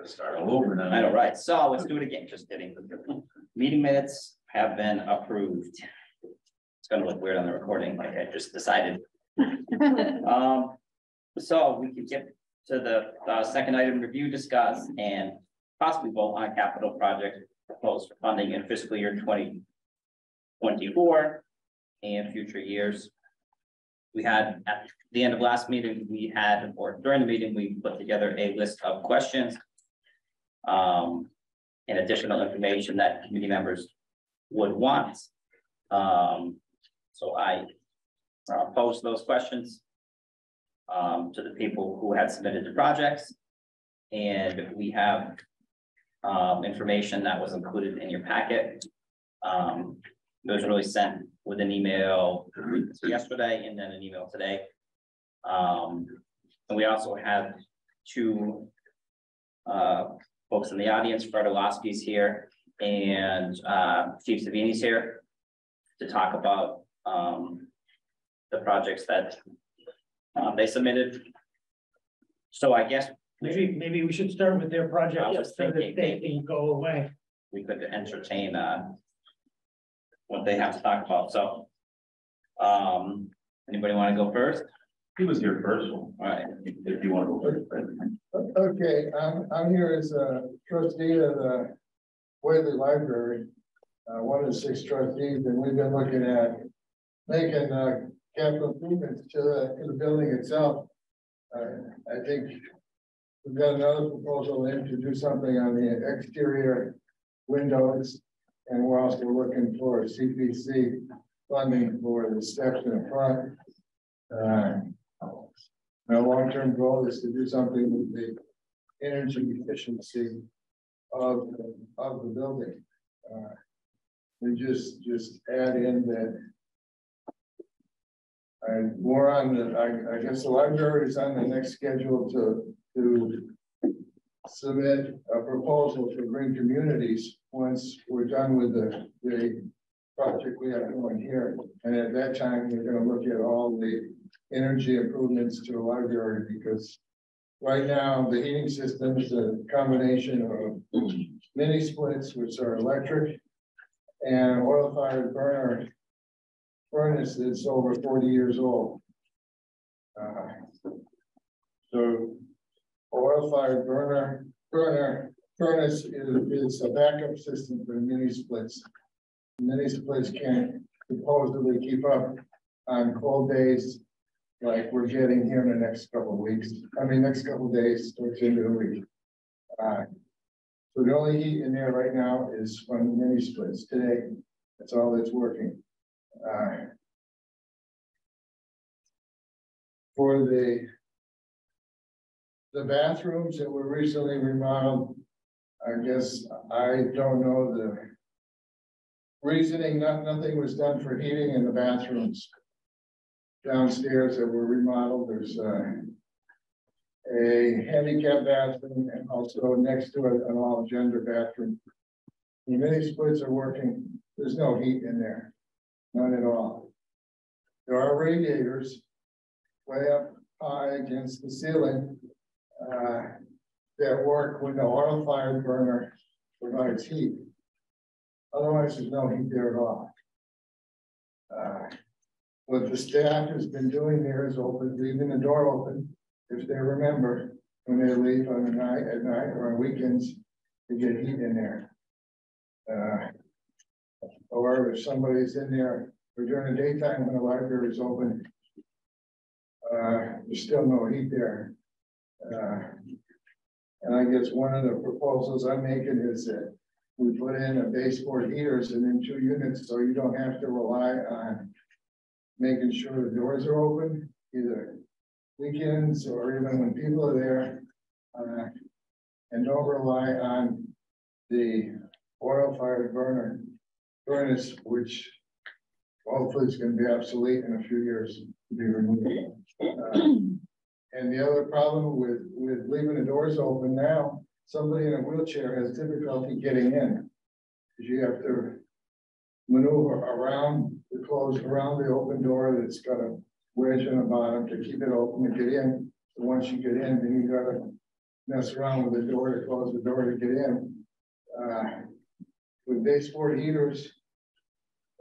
Gotta start all over now. I know, right, so let's do it again, just kidding. Meeting minutes have been approved. It's gonna look weird on the recording, like I just decided. Um, so we could get to the, uh, second item, review, discuss, and possibly vote on capital project proposed for funding in fiscal year twenty twenty-four and future years. We had, at the end of last meeting, we had, or during the meeting, we put together a list of questions um, and additional information that committee members would want. Um, so I uh, posed those questions um, to the people who had submitted the projects. And we have um, information that was included in your packet. Um, it was really sent with an email yesterday and then an email today. Um, and we also have two uh, folks in the audience, Fred Orlowski's here and uh, Steve Savini's here to talk about um, the projects that uh, they submitted. So I guess Maybe, maybe we should start with their project, so that they can go away. we could entertain uh what they have to talk about, so. Um, anybody want to go first? He was here first, All right, if you want to go first. Okay, I'm, I'm here as a trustee of the Whately Library. Uh, one of the six trustees, and we've been looking at making, uh, capital improvements to the, to the building itself. Uh, I think we've got another proposal in to do something on the exterior windows. And we're also looking for CPC funding for the steps in front. Uh, my long-term goal is to do something with the energy efficiency of, of the building. Uh, We just, just add in that. And more on the, I, I guess the library is on the next schedule to, to submit a proposal for green communities once we're done with the, the project we have going here. And at that time, we're gonna look at all the energy improvements to the library because right now, the heating system is a combination of mini splits, which are electric, and oil fired burner furnace that's over forty years old. Uh, So oil fired burner, burner furnace is, is a backup system for mini splits. Mini splits can't supposedly keep up on cold days like we're getting here in the next couple of weeks, I mean, next couple of days, towards of the week. Uh, So the only heat in there right now is from mini splits today, that's all that's working. Uh, For the the bathrooms that were recently remodeled, I guess I don't know the reasoning, not, nothing was done for heating in the bathrooms downstairs that were remodeled, there's uh. A handicap bathroom and also next to it an all gender bathroom. The mini splits are working, there's no heat in there, none at all. There are radiators way up high against the ceiling. Uh, that work when the oil fired burner provides heat. Otherwise, there's no heat there at all. Uh, what the staff has been doing there is open, leaving the door open, if they remember, when they leave on the night, at night or on weekends, to get heat in there. Uh, Or if somebody's in there, or during the daytime when the library is open. Uh, there's still no heat there. Uh, And I guess one of the proposals I'm making is that we put in a baseboard heaters and then two units, so you don't have to rely on making sure the doors are open, either weekends or even when people are there. Uh, and don't rely on the oil fired burner furnace, which hopefully is gonna be obsolete in a few years to be removed. Uh, And the other problem with, with leaving the doors open now, somebody in a wheelchair has difficulty getting in. Cause you have to maneuver around the closed, around the open door that's got a wedge in the bottom to keep it open to get in. So once you get in, then you gotta mess around with the door to close the door to get in. Uh, With baseboard heaters.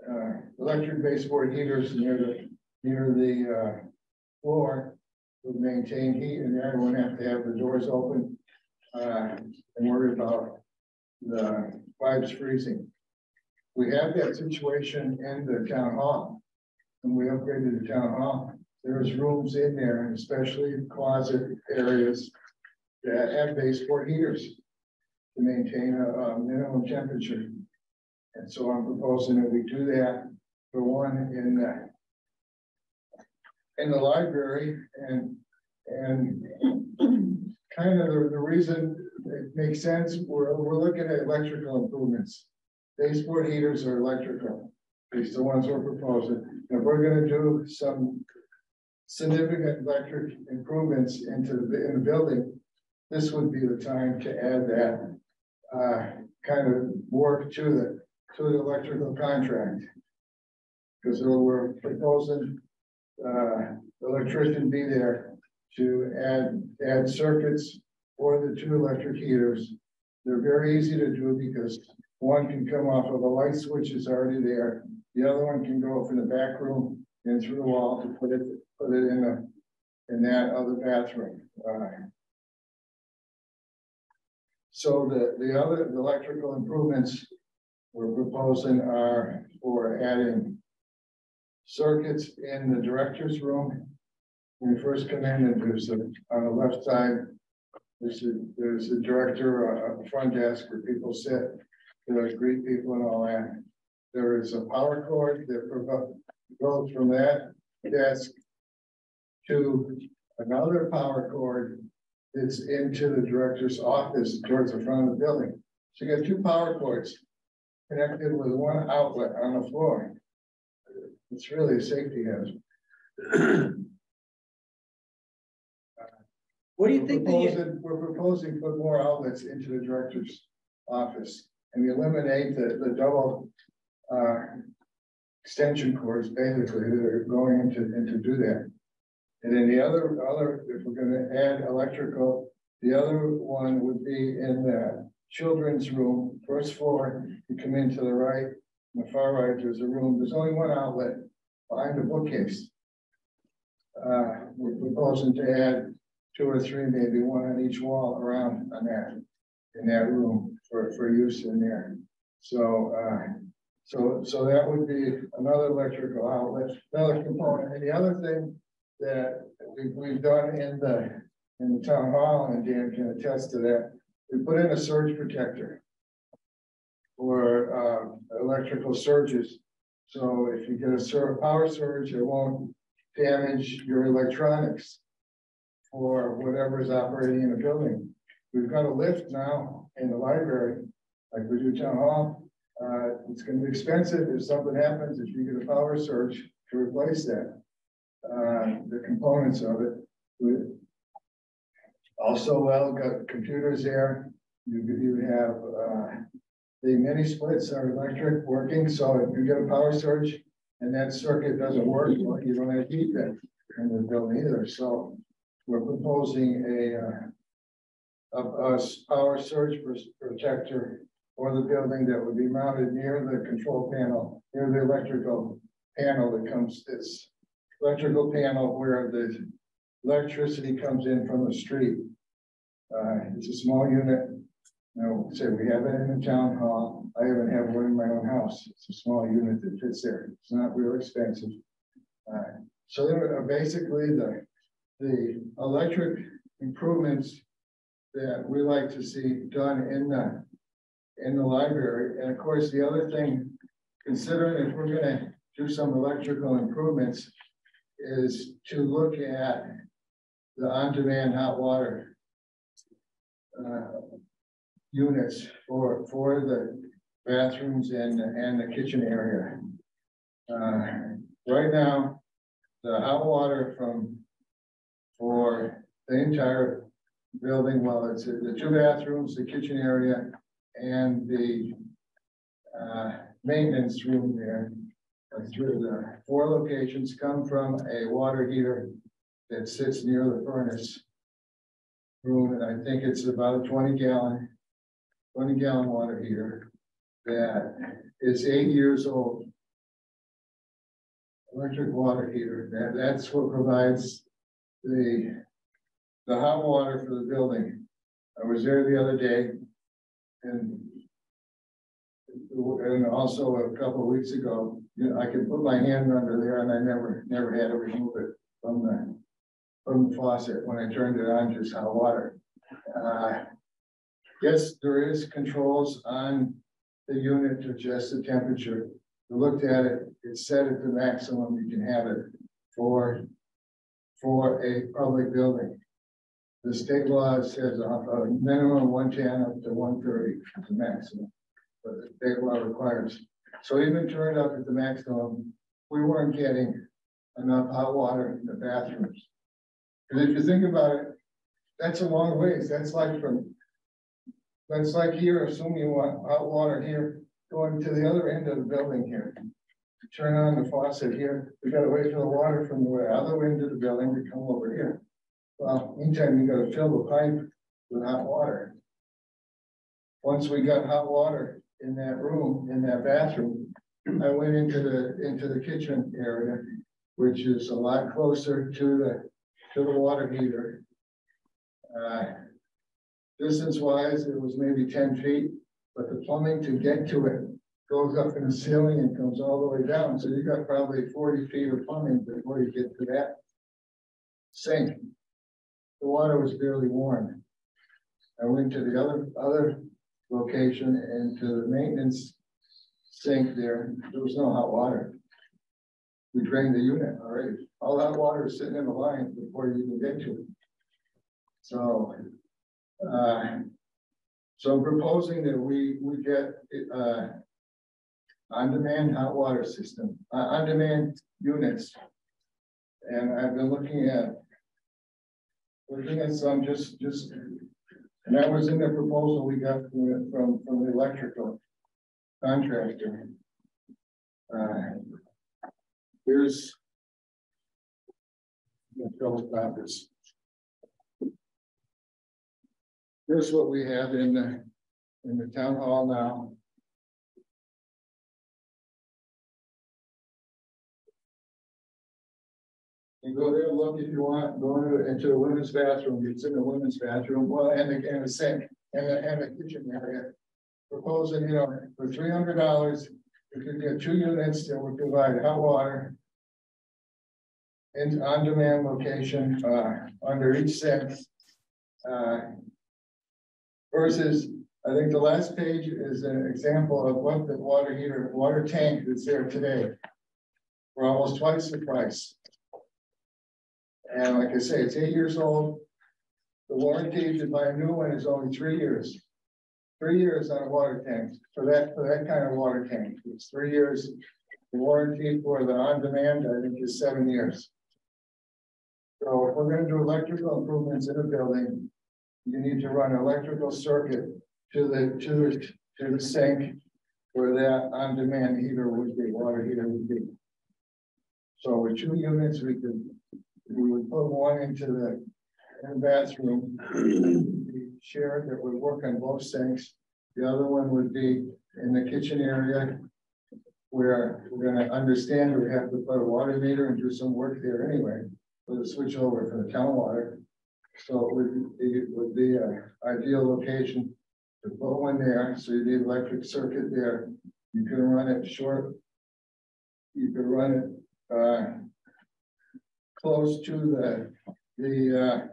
Uh, electric baseboard heaters near the, near the, uh, floor. Would maintain heat in there, wouldn't have to have the doors open. Uh, and worry about the pipes freezing. We have that situation in the town hall. And we upgraded the town hall, there's rooms in there, and especially closet areas. That have baseboard heaters. To maintain a, a minimum temperature. And so I'm proposing that we do that for one in the. In the library and, and. Kind of the, the reason it makes sense, we're, we're looking at electrical improvements. Baseboard heaters are electrical, these are the ones we're proposing, if we're gonna do some. Significant electric improvements into the, in the building, this would be the time to add that. Uh, kind of work to the, to the electrical contract. Because we're proposing, uh, electrician be there to add, add circuits for the two electric heaters. They're very easy to do because one can come off of a light switch is already there. The other one can go from the back room and through the wall to put it, put it in the, in that other bathroom. Uh, So the, the other, the electrical improvements we're proposing are for adding circuits in the director's room. When you first come in, there's a, on the left side, there's a, there's a director, a, a front desk where people sit, to greet people and all that. There is a power cord that goes from that desk to another power cord that's into the director's office towards the front of the building. So you got two power cords connected with one outlet on the floor. It's really a safety hazard. What do you We're think proposing, we're proposing put more outlets into the director's office and we eliminate the, the double, uh, extension cords basically that are going into, into do that. And then the other, other, if we're gonna add electrical, the other one would be in the children's room, first floor, you come in to the right, on the far right, there's a room, there's only one outlet behind the bookcase. Uh, we're proposing to add two or three, maybe one on each wall around on that, in that room for, for use in there. So, uh, so, so that would be another electrical outlet, another component. And the other thing that we, we've done in the, in the town hall, and Dan can attest to that, we put in a surge protector for, uh, electrical surges. So if you get a power surge, it won't damage your electronics for whatever is operating in the building. We've got a lift now in the library, like we do town hall. Uh, it's gonna be expensive if something happens, if you get a power surge to replace that. Uh, the components of it. We Also, well, got computers there. You, you have, uh, the mini splits are electric working, so if you get a power surge and that circuit doesn't work, well, you don't have heat in the building either, so we're proposing a, uh, a, a s- power surge protector for the building that would be mounted near the control panel, near the electrical panel that comes, this electrical panel where the electricity comes in from the street. Uh, it's a small unit. Know, say we have it in the town hall. I even have one in my own house. It's a small unit that fits there. It's not real expensive. Uh, so are basically the, the electric improvements that we like to see done in the, in the library. And of course, the other thing, considering if we're gonna do some electrical improvements, is to look at the on-demand hot water uh, units for, for the bathrooms and, and the kitchen area. Uh, right now, the hot water from, for the entire building, well, it's the two bathrooms, the kitchen area, and the uh, maintenance room there. Through the four locations come from a water heater that sits near the furnace. room, and I think it's about a twenty gallon, twenty gallon water heater that is eight years old. Electric water heater, that, that's what provides the, the hot water for the building. I was there the other day and and also a couple of weeks ago, you know, I could put my hand under there and I never, never had to remove it from the, from the faucet when I turned it on, just hot water. Uh, Yes, there is controls on the unit to adjust the temperature. We looked at it, it's set at the maximum you can have it for, for a public building. The state law says a, a minimum one ten up to one thirty is the maximum. But the state law requires, so even turned up at the maximum, we weren't getting enough hot water in the bathrooms. Cause if you think about it, that's a long ways, that's like from. That's like here, assuming you want hot water here, going to the other end of the building here. Turn on the faucet here, we gotta wait for the water from the other end of the building to come over here. Well, meantime, you gotta fill the pipe with hot water. Once we got hot water in that room, in that bathroom, I went into the, into the kitchen area, which is a lot closer to the, to the water heater. Uh, Distance wise, it was maybe ten feet, but the plumbing to get to it goes up in the ceiling and comes all the way down, so you got probably forty feet of plumbing before you get to that sink. The water was barely warm. I went to the other, other location and to the maintenance sink there, there was no hot water. We drained the unit already, all that water is sitting in the line before you even get to it. So, uh, so I'm proposing that we, we get, uh, on-demand hot water system, uh, on-demand units. And I've been looking at looking at some, just, just, and that was in the proposal we got from, the- from, from the electrical contractor. Uh, Here's the trouble. Here's what we have in the, in the town hall now. You go there, look if you want, go into, into the women's bathroom, it's in the women's bathroom, well, and the, and the sink, and the, and the kitchen area. Proposing, you know, for three hundred dollars, you could get two units that would provide hot water. In on-demand location, uh, under each sink. Uh. Versus, I think the last page is an example of what the water heater, water tank that's there today. For almost twice the price. And like I say, it's eight years old. The warranty to buy a new one is only three years. Three years on a water tank, for that, for that kind of water tank, it's three years. The warranty for the on-demand, I think, is seven years. So if we're gonna do electrical improvements in a building, you need to run an electrical circuit to the, to the, to the sink. Where that on-demand heater would be, water heater would be. So with two units, we could we would put one into the in bathroom. the Share that would work on both sinks. The other one would be in the kitchen area. Where we're gonna understand we have to put a water meter and do some work there anyway, for the switch over for the town water. So it would, it would be a ideal location to put one there, so you need electric circuit there. You can run it short. You could run it, uh, close to the, the, uh,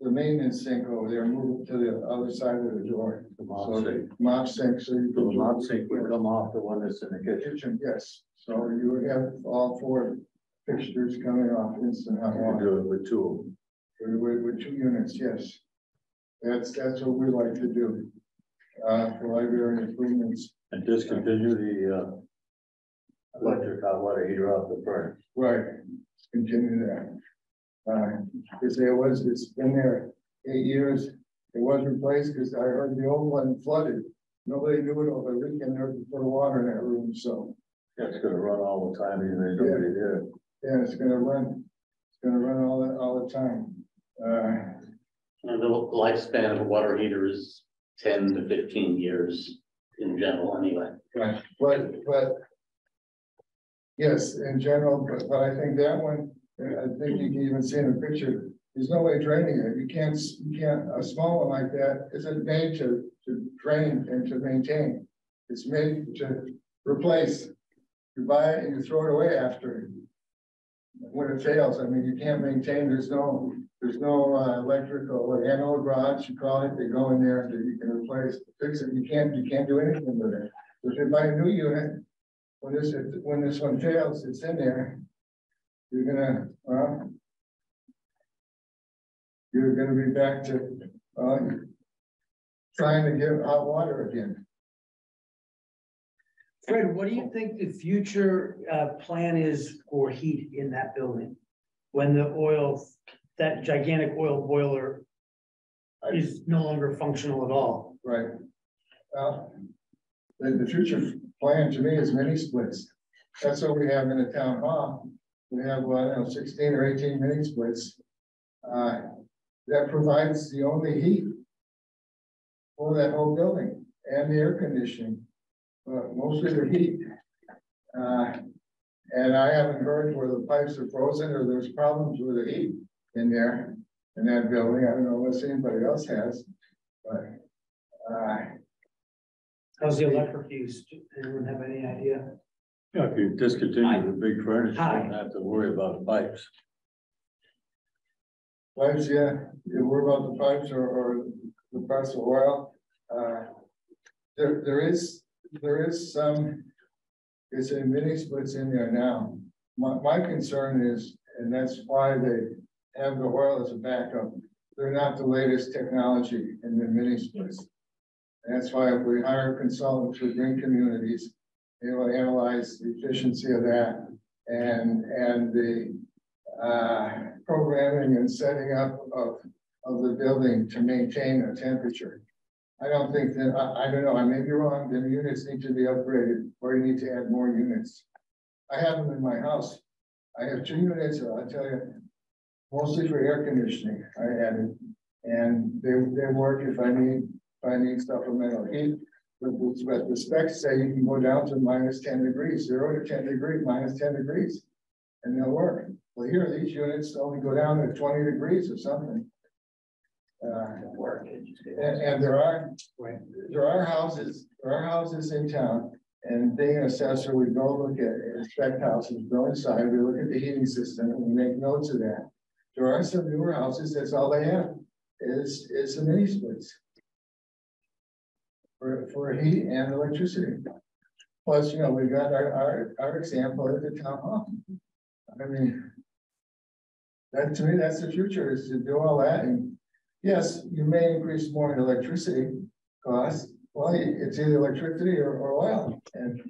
the maintenance sink over there, move it to the other side of the door. The So sink. the Mop sink, so you. The mop sink would come off the one that's in the kitchen. Kitchen, yes, so you would have all four fixtures coming off instant hot You could water, do it with two. with, with, with two units, yes. That's, that's what we like to do, uh, for library improvements, And discontinue the, uh. Electric hot water heater off the furnace. right, continue that. Uh, cause there was, it's been there eight years, it was replaced, cause I heard the old one flooded. Nobody knew it over the weekend, there was put water in that room, so. It's gonna run all the time, even though nobody there. Yeah, it's gonna run, it's gonna run all the, all the time. Uh, And the lifespan of a water heater is ten to fifteen years in general anyway. Right, but, but. Yes, in general, but, but I think that one, uh, I think you can even see in the picture, there's no way draining it, you can't, you can't, a small one like that isn't made to, to drain and to maintain. It's made to replace. You buy it and you throw it away after. When it fails, I mean, you can't maintain, there's no, there's no, uh, electrical, or anode rods, you call it, they go in there, and you can replace, fix it, you can't, you can't do anything with it. If you buy a new unit, when this, when this one fails, it's in there. You're gonna, well. You're gonna be back to, uh. Trying to get hot water again. Fred, what do you think the future uh plan is for heat in that building? When the oil, that gigantic oil boiler is no longer functional at all? Right. Well, the, the future plan to me is mini splits. That's what we have in the town hall. We have, know, sixteen or eighteen mini splits. Uh, that provides the only heat for that whole building and the air conditioning, but mostly the heat. Uh, and I haven't heard where the pipes are frozen or there's problems with the heat in there, in that building. I don't know unless anybody else has, but, uh, How's the electric use? Anyone have any idea? Yeah, if you discontinue the big furnace, you don't have to worry about the pipes. Pipes, yeah, you worry about the pipes or, or the price of oil. Uh, There, there is, there is some, it's a mini splits in there now. My, my concern is, and that's why they have the oil as a backup. They're not the latest technology in the mini splits. That's why if we hire consultants with green communities, they will analyze the efficiency of that and, and the uh, programming and setting up of, of the building to maintain a temperature. I don't think that, I, I don't know, I may be wrong, the units need to be upgraded, or you need to add more units. I have them in my house. I have two units, I'll tell you, mostly for air conditioning, I added. And they, they work if I need, need supplemental heat. But the specs say you can go down to minus ten degrees, zero to ten degrees, minus ten degrees. And they'll work. Well, here, these units only go down to twenty degrees or something. Uh, and, and there are, there are houses, there are houses in town. And being an assessor, we go look at, inspect houses, go inside, we look at the heating system and we make notes of that. There are some newer houses, that's all they have, is, is the mini splits. For, for heat and electricity. Plus, you know, we've got our, our, our example at the town hall. I mean. That, to me, that's the future, is to do all that, and yes, you may increase more in electricity costs. Well, it's either electricity or, or oil, and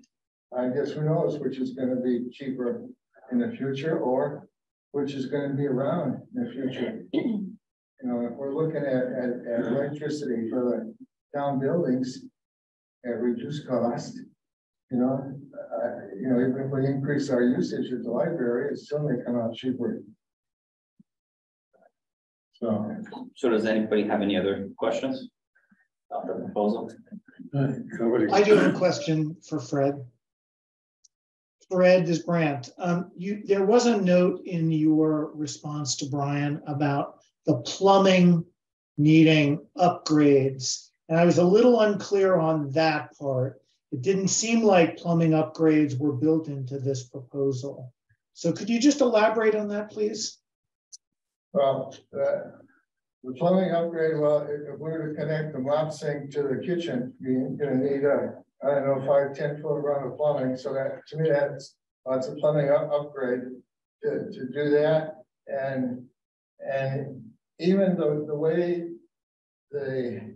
I guess who knows which is gonna be cheaper in the future, or which is gonna be around in the future. You know, if we're looking at, at, at electricity for the town buildings at reduced cost, you know, uh, you know, even if we increase our usage at the library, it still may come out cheaper. So, So does anybody have any other questions? About the proposal? I do have a question for Fred. Fred, this is Brant. Um, you, there was a note in your response to Brian about the plumbing needing upgrades. And I was a little unclear on that part. It didn't seem like plumbing upgrades were built into this proposal. So could you just elaborate on that, please? well, uh, the plumbing upgrade, well, if, we were to connect the mop sink to the kitchen, you're gonna need a, I don't know, five, ten foot run of plumbing, so that, to me, that's, that's a plumbing up, upgrade to, to do that, and, and even the, the way the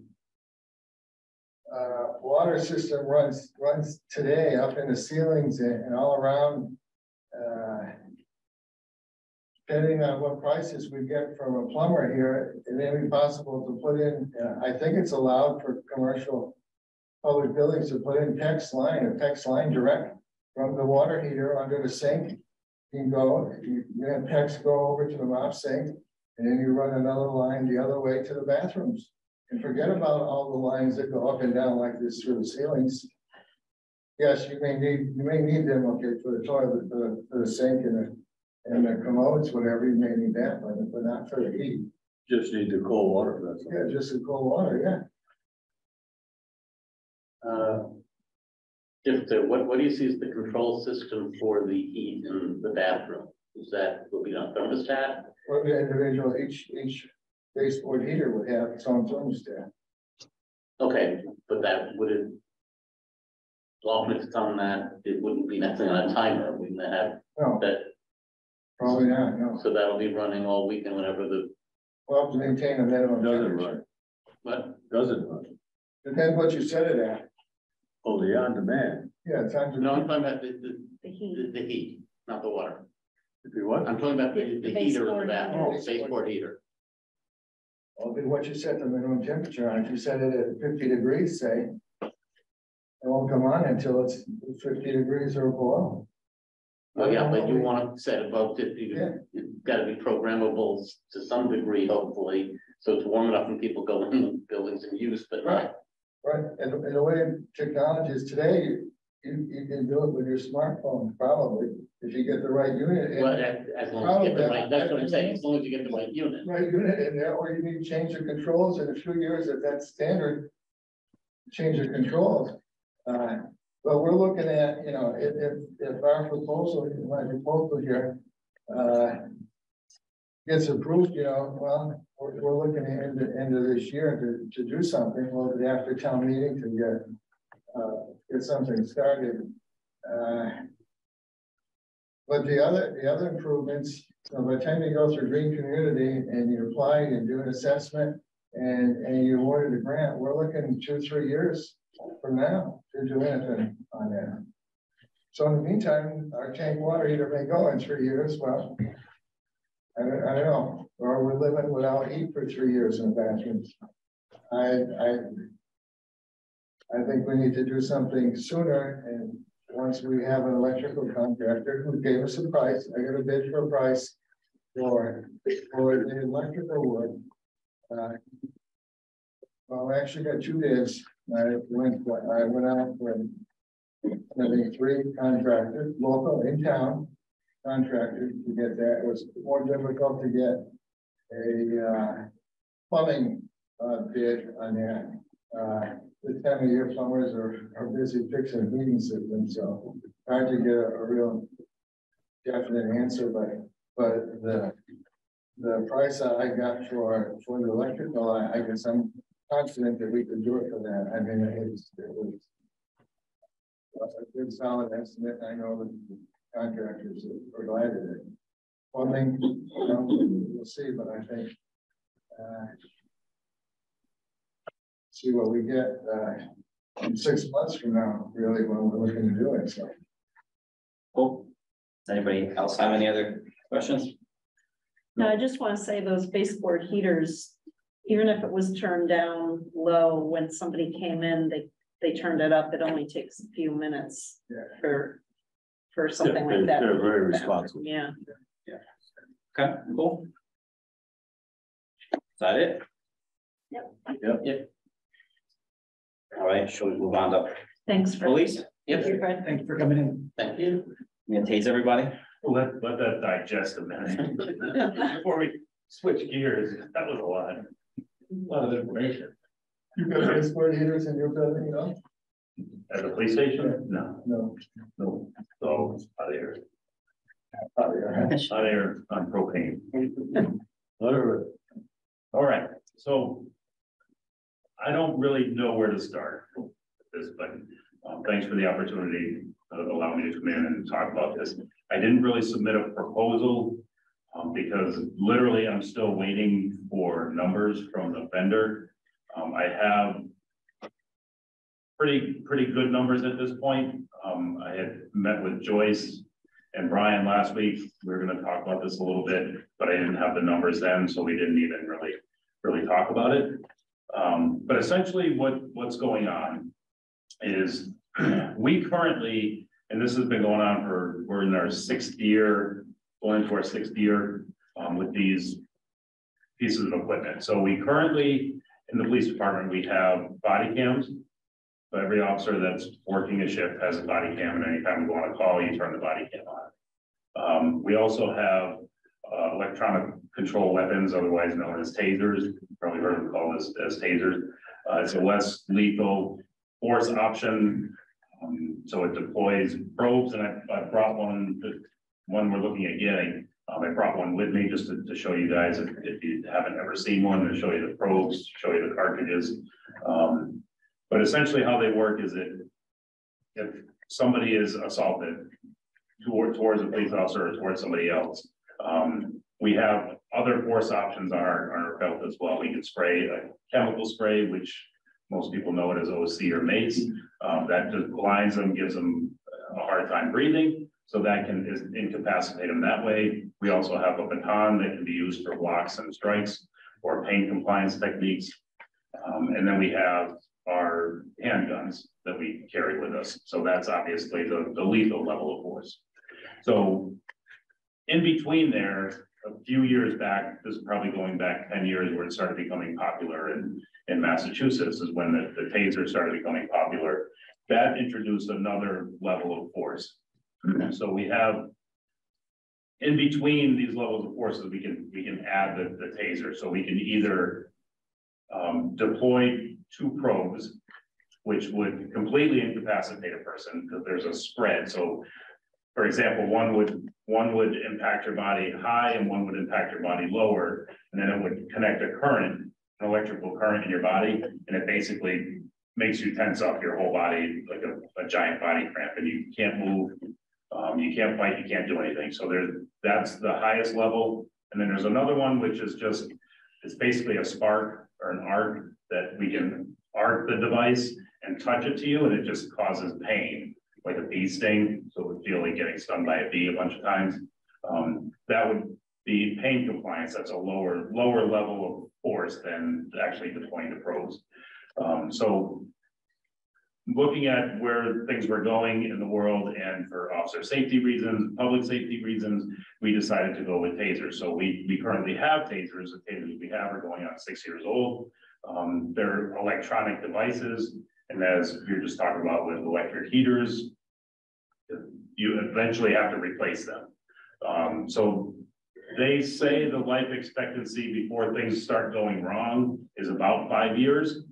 uh, water system runs, runs today up in the ceilings and, and all around, uh, depending on what prices we get from a plumber here, it may be possible to put in, uh, I think it's allowed for commercial public buildings to put in PEX line, a PEX line direct from the water heater under the sink. You can go, you you have PEX go over to the mop sink And then you run another line the other way to the bathrooms. And forget about all the lines that go up and down like this through the ceilings. Yes, you may need, you may need them, okay, for the toilet, for the, for the sink and the, and the commodes, whatever, you may need that, but, but not for the heat. Just need the cold water, that's all. Yeah, just the cold water, yeah. Uh, If the, what, what do you see as the control system for the heat in the bathroom? Is that, will be on thermostat? Or the individual, each, each baseboard heater would have its own thermostat. Okay, but that would it. As long as it's on that, it wouldn't be nothing on a timer, we wouldn't have No, that, probably not, no. so that'll be running all weekend whenever the, Well, to maintain a minimum Doesn't temperature. run, what? doesn't run. Depends what you set it at. Oh, the on demand. Yeah, times. No, I'm talking about the, the, The heat. the, the heat, not the water. If you what? I'm talking about the, The- the the heater in the baseboard bathroom, heater. baseboard heater. Well, what you set the minimum temperature on, if you set it at fifty degrees, say. It won't come on until it's fifty degrees or below. Oh, yeah, but you want to set above fifty, Yeah. it's gotta be programmable to some degree, hopefully. So it's warm enough when people go in the buildings and use, but not, Right, and, and the way technology is today, you, you can do it with your smartphone, probably, if you get the right unit. in- well, as, as long as you get the right, that's what I'm saying, as long as you get the right unit. Right unit in there, or you need to change the controls in a few years, if that's standard. Change the controls, uh, but we're looking at, you know, if, if, if our proposal, my proposal here, uh. Gets approved, you know, well, we're, we're looking at end, end of this year to, to do something, well, after town meeting to get. Uh, get something started, uh. But the other, the other improvements, so by the time you go through green community and you apply and do an assessment. And, and you awarded a grant, we're looking two, three years from now to do anything on that. So in the meantime, our tank water heater may go in three years, well. I don't, I don't know, or we're living without heat for three years in the bathrooms. I, I. I think we need to do something sooner and once we have an electrical contractor who gave us a price, I got a bid for a price. For, for the electrical work. Uh, Well, I actually got two bids, I went, I went out with. Three contractors, local in town contractors to get that, it was more difficult to get. A uh, plumbing uh bid on that. Uh, this time of year plumbers are are busy fixing heating systems, so hard to get a a real. Definite answer, but but the. The price that I got for for the electrical, I I guess I'm confident that we could do it for that, I mean, it's it was. A good solid estimate, I know the contractors have provided it. Plumbing, you know, we'll see, but I think. uh, See what we get uh in six months from now, really, when we're looking to do it, so. Cool. Does anybody else have any other questions? No, I just want to say those baseboard heaters, even if it was turned down low, when somebody came in, they, they turned it up, it only takes a few minutes. Yeah. For, for something They're- like that. They're very responsible. Yeah, Okay, cool. Is that it? Yep. Yep. Yep. All right, shall we move on to thanks for. police? Yep. You're good. Thank you for coming in. Thank you. You gonna tase everybody? Let, let that digest a minute. Before we switch gears, that was a lot. A lot of information. You got baseboard heaters in your building, you know? At the police station? No, No. no, so out of here, Oh, yeah. out of here on propane. Whatever. All right, so. I don't really know where to start with this, but um, thanks for the opportunity to allow me to come in and talk about this. I didn't really submit a proposal. um, because literally I'm still waiting for numbers from the vendor. Um, I have. Pretty, pretty good numbers at this point. Um, I had met with Joyce and Brian last week. We were gonna talk about this a little bit, but I didn't have the numbers then, so we didn't even really, really talk about it. Um, but essentially what, what's going on is we currently, and this has been going on for, we're in our sixth year, going into our sixth year, um, with these pieces of equipment. So we currently, in the police department, we have body cams. So every officer that's working a shift has a body cam, and anytime go on a call, you turn the body cam on. Um, we also have, uh, electronic control weapons, otherwise known as tasers, You've probably heard them called as, as tasers. Uh, it's a less lethal force option. Um, so it deploys probes, and I, I brought one, the one we're looking at getting. Um, I brought one with me just to, to show you guys, if, if you haven't ever seen one, to show you the probes, show you the cartridges. Um, but essentially how they work is that if somebody is assaulted toward, towards a police officer or towards somebody else, um, we have other force options are, our belt as well. We can spray a chemical spray, which most people know it as OC or mace. Um, that just blinds them, gives them a hard time breathing. So that can incapacitate them that way. We also have a baton that can be used for blocks and strikes or pain compliance techniques. Um, and then we have our handguns that we carry with us. So that's obviously the, the lethal level of force. So in between there, a few years back, this is probably going back ten years where it started becoming popular in, in Massachusetts is when the, the taser started becoming popular. That introduced another level of force. So we have in between these levels of forces, we can, we can add the, the taser. So we can either um, deploy two probes, which would completely incapacitate a person because there's a spread. So for example, one would, one would impact your body high and one would impact your body lower. And then it would connect a current, an electrical current in your body, and it basically makes you tense up your whole body like a, a giant body cramp and you can't move. Um, you can't fight, you can't do anything. So there's, that's the highest level. And then there's another one, which is just, it's basically a spark or an arc that we can arc the device and touch it to you and it just causes pain, like a bee sting. So it would feel like getting stung by a bee a bunch of times. Um, that would be pain compliance. That's a lower, lower level of force than actually deploying the probes. Um, so looking at where things were going in the world and for officer safety reasons, public safety reasons, we decided to go with tasers. So we, we currently have tasers. The tasers we have are going on six years old. Um, they're electronic devices. And as we were just talking about with electric heaters, you eventually have to replace them. Um, so they say the life expectancy before things start going wrong is about five years.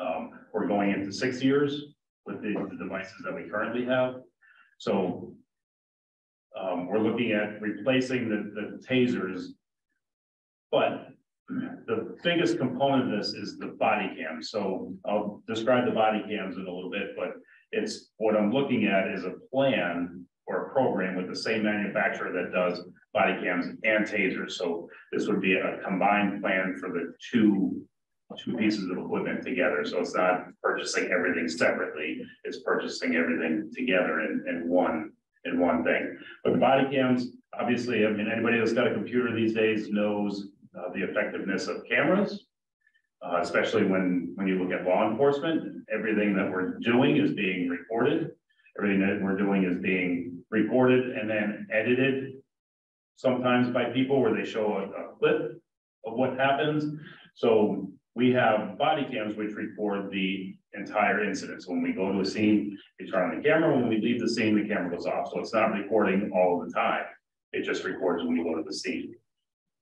Um, we're going into six years with the, the devices that we currently have. So um, we're looking at replacing the, the tasers. But the biggest component of this is the body cam. So I'll describe the body cams in a little bit, but it's what I'm looking at is a plan or a program with the same manufacturer that does body cams and tasers. So this would be a combined plan for the two two pieces of equipment together. So it's not purchasing everything separately, it's purchasing everything together in, in one, in one thing. But the body cams, obviously, I mean, anybody that's got a computer these days knows uh, the effectiveness of cameras. Uh, especially when, when you look at law enforcement, everything that we're doing is being recorded. Everything that we're doing is being recorded and then edited. Sometimes by people where they show a, a clip of what happens. So we have body cams which record the entire incident. So when we go to a scene, we turn on the camera. When we leave the scene, the camera goes off. So it's not recording all the time. It just records when we go to the scene.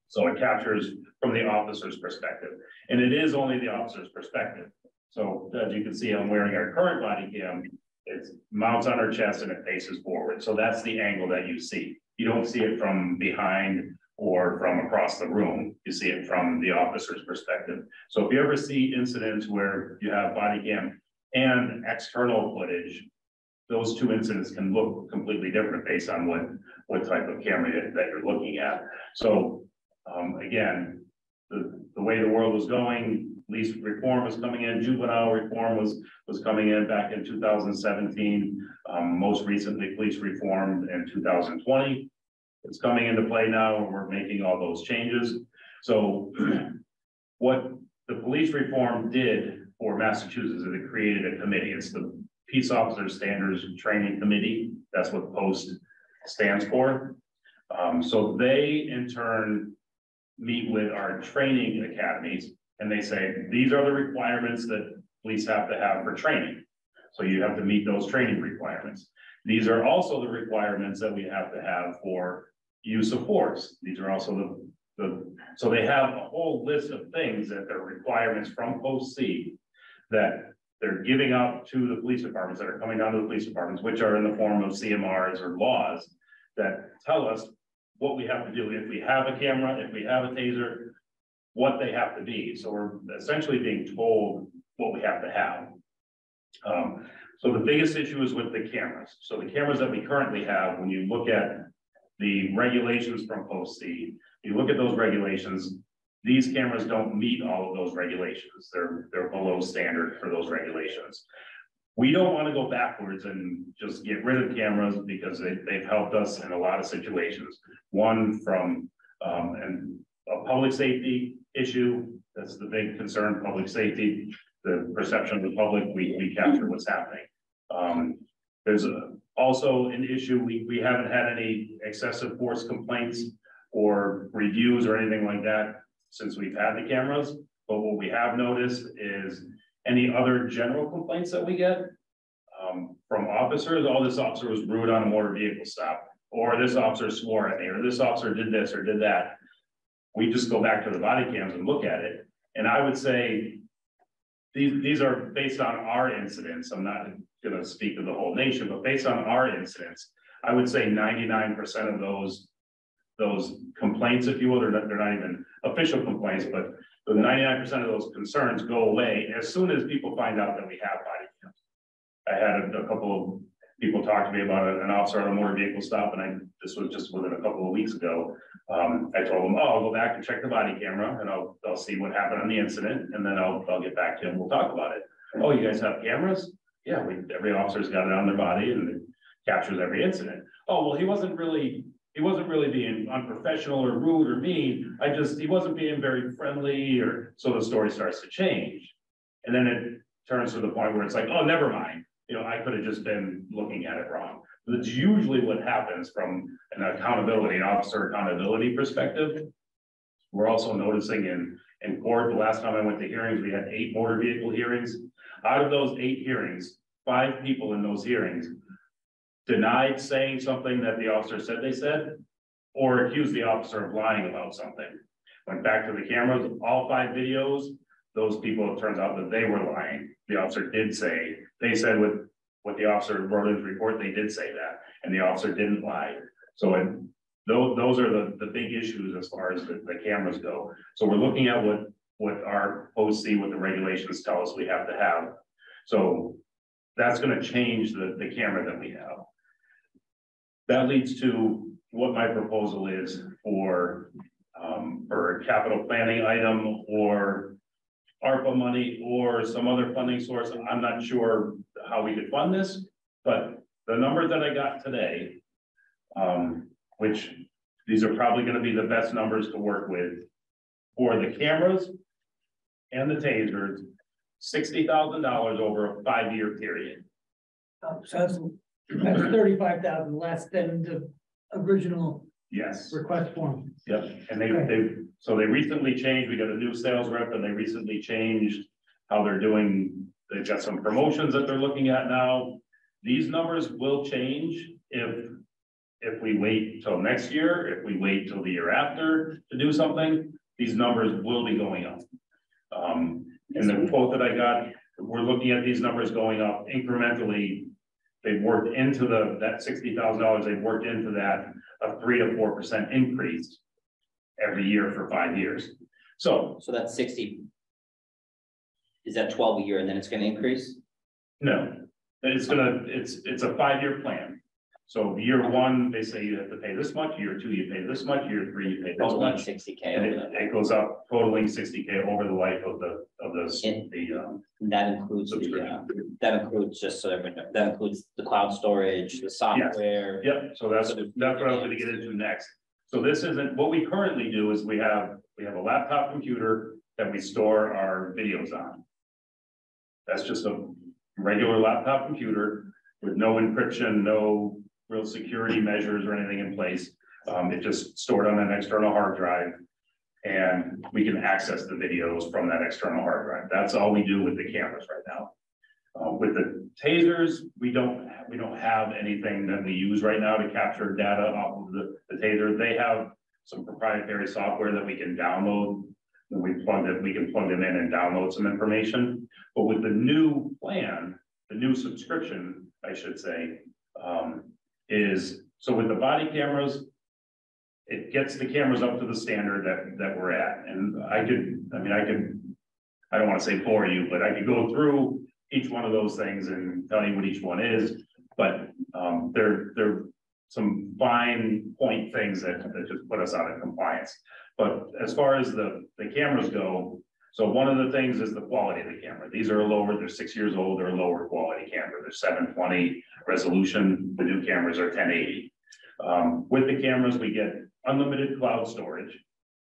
So it captures from the officer's perspective. And it is only the officer's perspective. So as you can see, I'm wearing our current body cam. It mounts on our chest and it faces forward. So that's the angle that you see. You don't see it from behind or from across the room. You see it from the officer's perspective. So if you ever see incidents where you have body cam and external footage, those two incidents can look completely different based on what, what type of camera that you're looking at. So um, again, the, the way the world was going, police reform was coming in, juvenile reform was, was coming in back in 2017. Um, most recently, police reform in 2020. It's coming into play now, and we're making all those changes. So what the police reform did for Massachusetts is it created a committee. It's the Peace Officer Standards and Training Committee. That's what POST stands for. Um, so they in turn meet with our training academies and they say, these are the requirements that police have to have for training. So you have to meet those training requirements. These are also the requirements that we have to have for use of force. These are also the, the, so they have a whole list of things that they're requirements from post C that they're giving out to the police departments that are coming down to the police departments, which are in the form of CMRs or laws that tell us what we have to do if we have a camera, if we have a taser, what they have to be. So we're essentially being told what we have to have. Um, so the biggest issue is with the cameras. So the cameras that we currently have, when you look at the regulations from post C, you look at those regulations, these cameras don't meet all of those regulations. They're, they're below standard for those regulations. We don't want to go backwards and just get rid of cameras because they, they've helped us in a lot of situations. One from, um, and a public safety issue, that's the big concern, public safety the perception of the public, we, we capture what's happening. Um, there's a, also an issue, we, we haven't had any excessive force complaints or reviews or anything like that since we've had the cameras. But what we have noticed is any other general complaints that we get um, from officers, oh, this officer was rude on a motor vehicle stop, or this officer swore at me, or this officer did this or did that. We just go back to the body cams and look at it. And I would say these, these are based on our incidents. I'm not gonna speak to the whole nation, but based on our incidents, I would say ninety-nine percent of those, those complaints, if you will, they're not, they're not even official complaints, but the ninety-nine percent of those concerns go away as soon as people find out that we have body cams. I had a, a couple of people talk to me about an officer on a motor vehicle stop, and I, this was just within a couple of weeks ago. Um, I told them, oh, I'll go back and check the body camera, and I'll, I'll see what happened on the incident, and then I'll, I'll get back to him, we'll talk about it. Oh, you guys have cameras? Yeah, we, every officer's got it on their body and it captures every incident. Oh, well, he wasn't really, he wasn't really being unprofessional or rude or mean, I just, he wasn't being very friendly, or, so the story starts to change. And then it turns to the point where it's like, oh, never mind, you know, I could have just been looking at it wrong. That's usually what happens from an accountability, an officer accountability perspective. We're also noticing in, in court, the last time I went to hearings, we had eight motor vehicle hearings. Out of those eight hearings, five people in those hearings denied saying something that the officer said they said, or accused the officer of lying about something. Went back to the cameras, all five videos, those people, it turns out that they were lying. The officer did say, they said what, what the officer wrote in his report, they did say that, and the officer didn't lie. So those, those are the, the big issues as far as the, the cameras go. So we're looking at what, what our OC, what the regulations tell us we have to have. So that's gonna change the, the camera that we have. That leads to what my proposal is for, um, for a capital planning item or ARPA money or some other funding source. I'm not sure how we could fund this, but the number that I got today, um, which these are probably gonna be the best numbers to work with for the cameras and the tasers, sixty thousand dollars over a five-year period. Oh, So that's, thirty-five thousand less than the original Yes. request form. Yep, and they, Okay. they, so they recently changed, we got a new sales rep and they recently changed how they're doing, they've got some promotions that they're looking at now. These numbers will change if, if we wait till next year, if we wait till the year after to do something, these numbers will be going up. Um, and the quote that I got, we're looking at these numbers going up incrementally. They've worked into the, that sixty thousand dollars, they've worked into that, a three to four percent increase every year for five years. So, So that's sixty. Is that twelve a year and then it's gonna increase? no, it's gonna, it's, it's a five-year plan. So year one, they say you have to pay this much, year two, you pay this much, year three, you pay this much. sixty K. And it, it goes up totaling sixty K over the life of the, of the, the, um, That includes the, uh, that includes just so everyone, knows, that includes the cloud storage, the software. Yep, so that's, that's what I was gonna get into next. So this isn't, what we currently do is we have, we have a laptop computer that we store our videos on. That's just a regular laptop computer with no encryption, no real security measures or anything in place. Um, it just stored on an external hard drive. And we can access the videos from that external hard drive. That's all we do with the cameras right now. Uh, with the tasers, we don't, we don't have anything that we use right now to capture data off of the, the taser. They have some proprietary software that we can download. And we plug it, we can plug them in and download some information. But with the new plan, the new subscription, I should say, um, is, so with the body cameras, it gets the cameras up to the standard that, that we're at. And I could, I mean, I could, I don't want to say for you, but I could go through each one of those things and tell you what each one is. But, um, there, there some fine point things that, that just put us out of compliance. But as far as the, the cameras go, so one of the things is the quality of the camera. These are lower, they're six years old, they're a lower quality camera. They're seven twenty resolution. The new cameras are ten eighty. Um, with the cameras, we get unlimited cloud storage.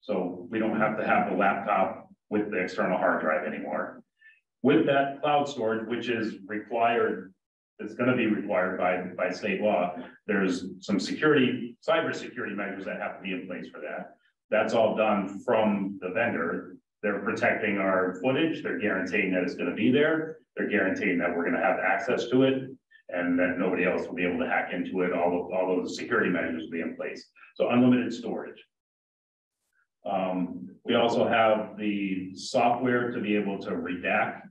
So we don't have to have the laptop with the external hard drive anymore. With that cloud storage, which is required, it's gonna be required by, by state law, there's some security, cybersecurity measures that have to be in place for that. That's all done from the vendor. They're protecting our footage, they're guaranteeing that it's gonna be there, they're guaranteeing that we're gonna have access to it. And that nobody else will be able to hack into it, all of, all the security measures will be in place, so unlimited storage. Um, we also have the software to be able to redact.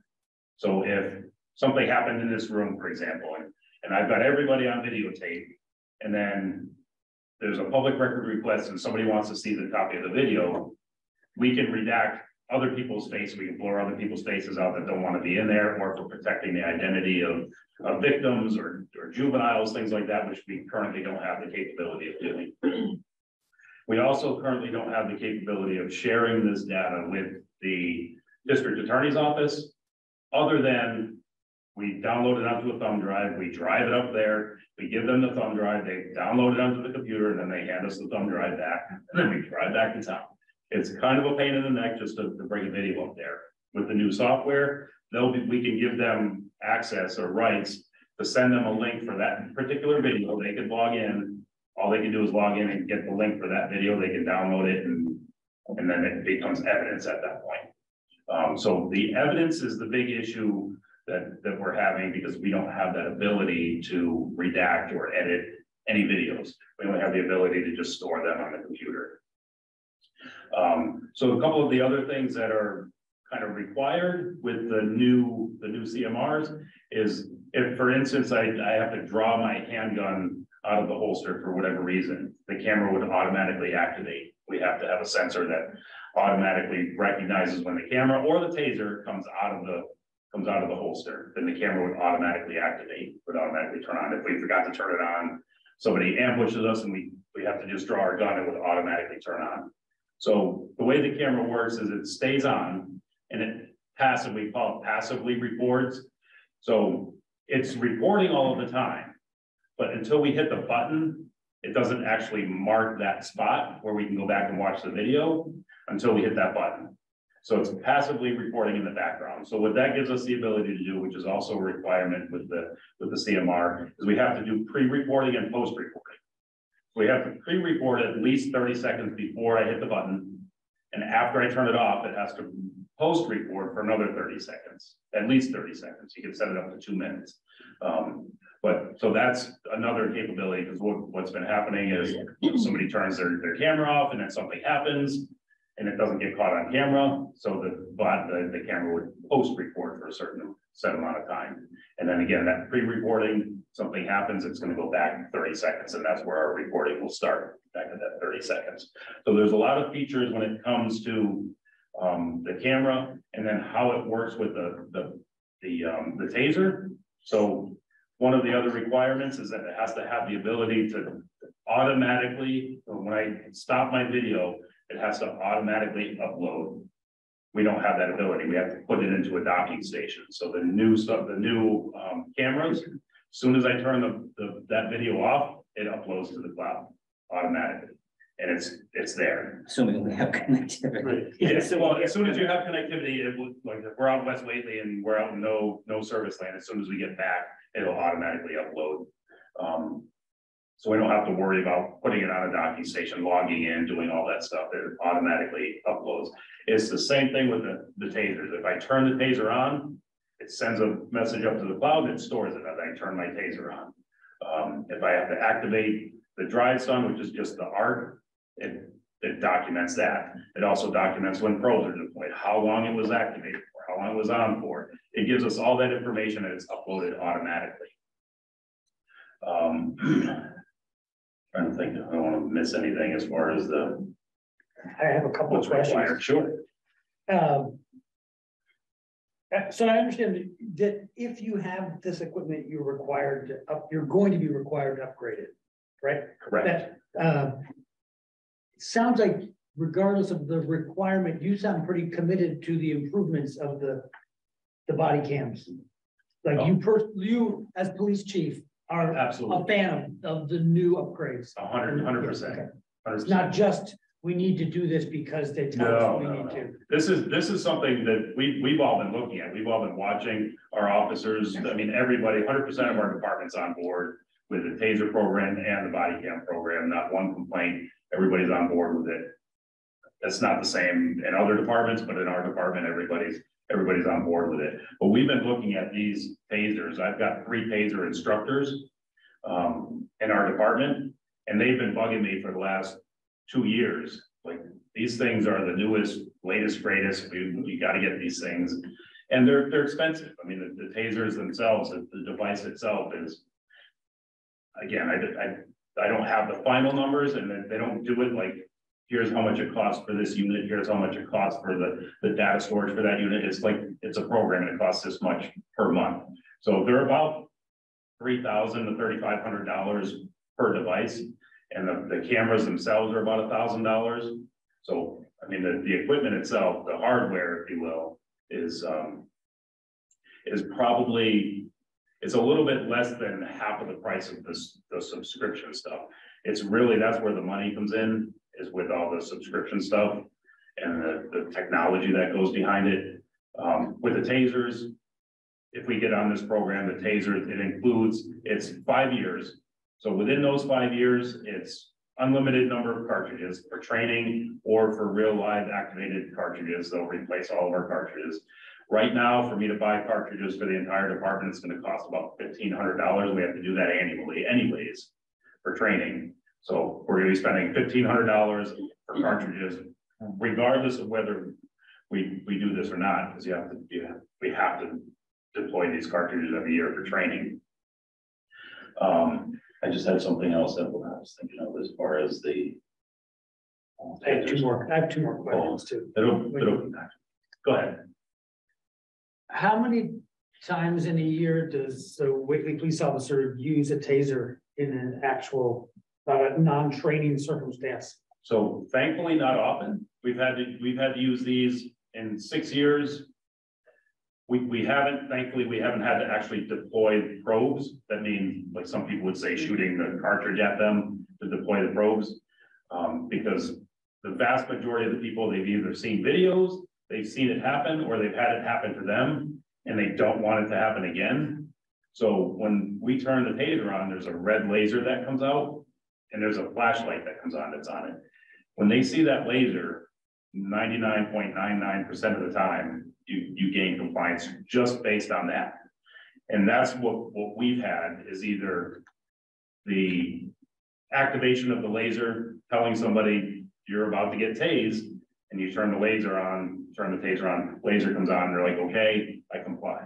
So if something happened in this room, for example, and, and I've got everybody on videotape. And then there's a public record request and somebody wants to see the copy of the video. We can redact other people's faces, we can blur other people's faces out that don't want to be in there, or for protecting the identity of, of victims or, or juveniles, things like that, which we currently don't have the capability of doing. We also currently don't have the capability of sharing this data with the district attorney's office, other than we download it onto a thumb drive, we drive it up there, we give them the thumb drive, they download it onto the computer, and then they hand us the thumb drive back, and then we drive back to town. It's kind of a pain in the neck just to, to bring a video up there. With the new software, they'll be, we can give them access or rights to send them a link for that particular video. They can log in. All they can do is log in and get the link for that video. They can download it and, and then it becomes evidence at that point. Um, so the evidence is the big issue that, that we're having because we don't have that ability to redact or edit any videos. We only have the ability to just store them on the computer. Um, so a couple of the other things that are kind of required with the new, the new CMRs is if, for instance, I, I have to draw my handgun out of the holster for whatever reason, the camera would automatically activate. We have to have a sensor that automatically recognizes when the camera or the taser comes out of the comes out of the holster, then the camera would automatically activate, would automatically turn on. If we forgot to turn it on, somebody ambushes us and we, we have to just draw our gun, it would automatically turn on. So the way the camera works is it stays on and it passively, called passively records. So it's recording all of the time, but until we hit the button, it doesn't actually mark that spot where we can go back and watch the video until we hit that button. So it's passively recording in the background. So what that gives us the ability to do, which is also a requirement with the, with the CMR, is we have to do pre-recording and post-recording. We have to pre-record at least thirty seconds before I hit the button. And after I turn it off, it has to post-record for another thirty seconds, at least thirty seconds. You can set it up to two minutes. Um, but so that's another capability because what, what's been happening is somebody turns their, their camera off and then something happens and it doesn't get caught on camera, so the, but the, the camera would post-record for a certain set amount of time. And then again, that pre-reporting, something happens, it's gonna go back thirty seconds, and that's where our recording will start, back at that thirty seconds. So there's a lot of features when it comes to um, the camera, and then how it works with the, the, the, um, the taser. So one of the other requirements is that it has to have the ability to automatically, when I stop my video, it has to automatically upload. We don't have that ability. We have to put it into a docking station. So the new stuff, the new um, cameras, as soon as I turn the, the, that video off, it uploads to the cloud automatically. And it's, it's there. Assuming we have connectivity. Yeah, so well, as soon as you have connectivity, it would, like, if we're out West Whately and we're out in no, no service land, as soon as we get back, it'll automatically upload. Um, So we don't have to worry about putting it on a docking station, logging in, doing all that stuff, it automatically uploads. It's the same thing with the, the tasers, if I turn the taser on, it sends a message up to the cloud, it stores it as I turn my taser on. Um, if I have to activate the drive stun, which is just the arc, it, it documents that. It also documents when probes are deployed, how long it was activated for, how long it was on for. It gives us all that information and it's uploaded automatically. Um, trying to think, I don't want to miss anything as far as the, I have a couple of what's required, questions. sure. Um. So I understand that- if you have this equipment, you're required to up, you're going to be required to upgrade it, right? Correct. That, um. Sounds like regardless of the requirement, you sound pretty committed to the improvements of the. The body cams. Like you per, you as police chief are a Absolutely, fan of, of the new upgrades. a hundred, hundred percent. Okay. Hundred It's not just, we need to do this because they tell No, us we no, need no. to. This is, this is something that we, we've all been looking at. We've all been watching our officers. I mean, everybody, hundred percent of our departments on board with the taser program and the body cam program, not one complaint. Everybody's on board with it. That's not the same in other departments, but in our department, everybody's, everybody's on board with it. But we've been looking at these tasers. I've got three taser instructors um, in our department, and they've been bugging me for the last two years. Like, these things are the newest, latest, greatest. We, you gotta get these things. And they're, they're expensive. I mean, the, the tasers themselves, the the device itself is. Again, I, I, I don't have the final numbers and they don't do it like, here's how much it costs for this unit, here's how much it costs for the, the data storage for that unit. It's like, it's a program and it costs this much per month. So they're about three thousand to thirty-five hundred dollars per device. And the, the cameras themselves are about a thousand dollars. So, I mean, the, the equipment itself, the hardware, if you will, is, um. Is probably, it's a little bit less than half of the price of this, the subscription stuff. It's really, that's where the money comes in, is with all the subscription stuff. And the, the technology that goes behind it. Um, with the tasers. If we get on this program, the taser, it includes, it's five years. So within those five years, it's unlimited number of cartridges for training or for real live activated cartridges. They'll replace all of our cartridges. Right now, for me to buy cartridges for the entire department, it's gonna cost about fifteen hundred dollars. We have to do that annually anyways for training. So we're gonna be spending fifteen hundred dollars for cartridges regardless of whether we, we do this or not, because you have to, you have, we have to deploy these cartridges every year for training. Um, I just had something else that I was thinking of as far as the. I have two more, I have two more questions too. It'll, it'll, go ahead. How many times in a year does a Whately police officer use a taser in an actual, uh, non-training circumstance? So thankfully, not often. We've had to, we've had to use these in six years. We, we haven't, thankfully, we haven't had to actually deploy probes. That means, like some people would say, shooting the cartridge at them to deploy the probes. Um, because the vast majority of the people, they've either seen videos, they've seen it happen, or they've had it happen to them, and they don't want it to happen again. So when we turn the taser on, there's a red laser that comes out, and there's a flashlight that comes on that's on it. When they see that laser, ninety-nine point nine nine percent of the time, you, you gain compliance just based on that. And that's what, what we've had is either the activation of the laser, telling somebody you're about to get tased, and you turn the laser on, turn the taser on, laser comes on, they're like, okay, I comply.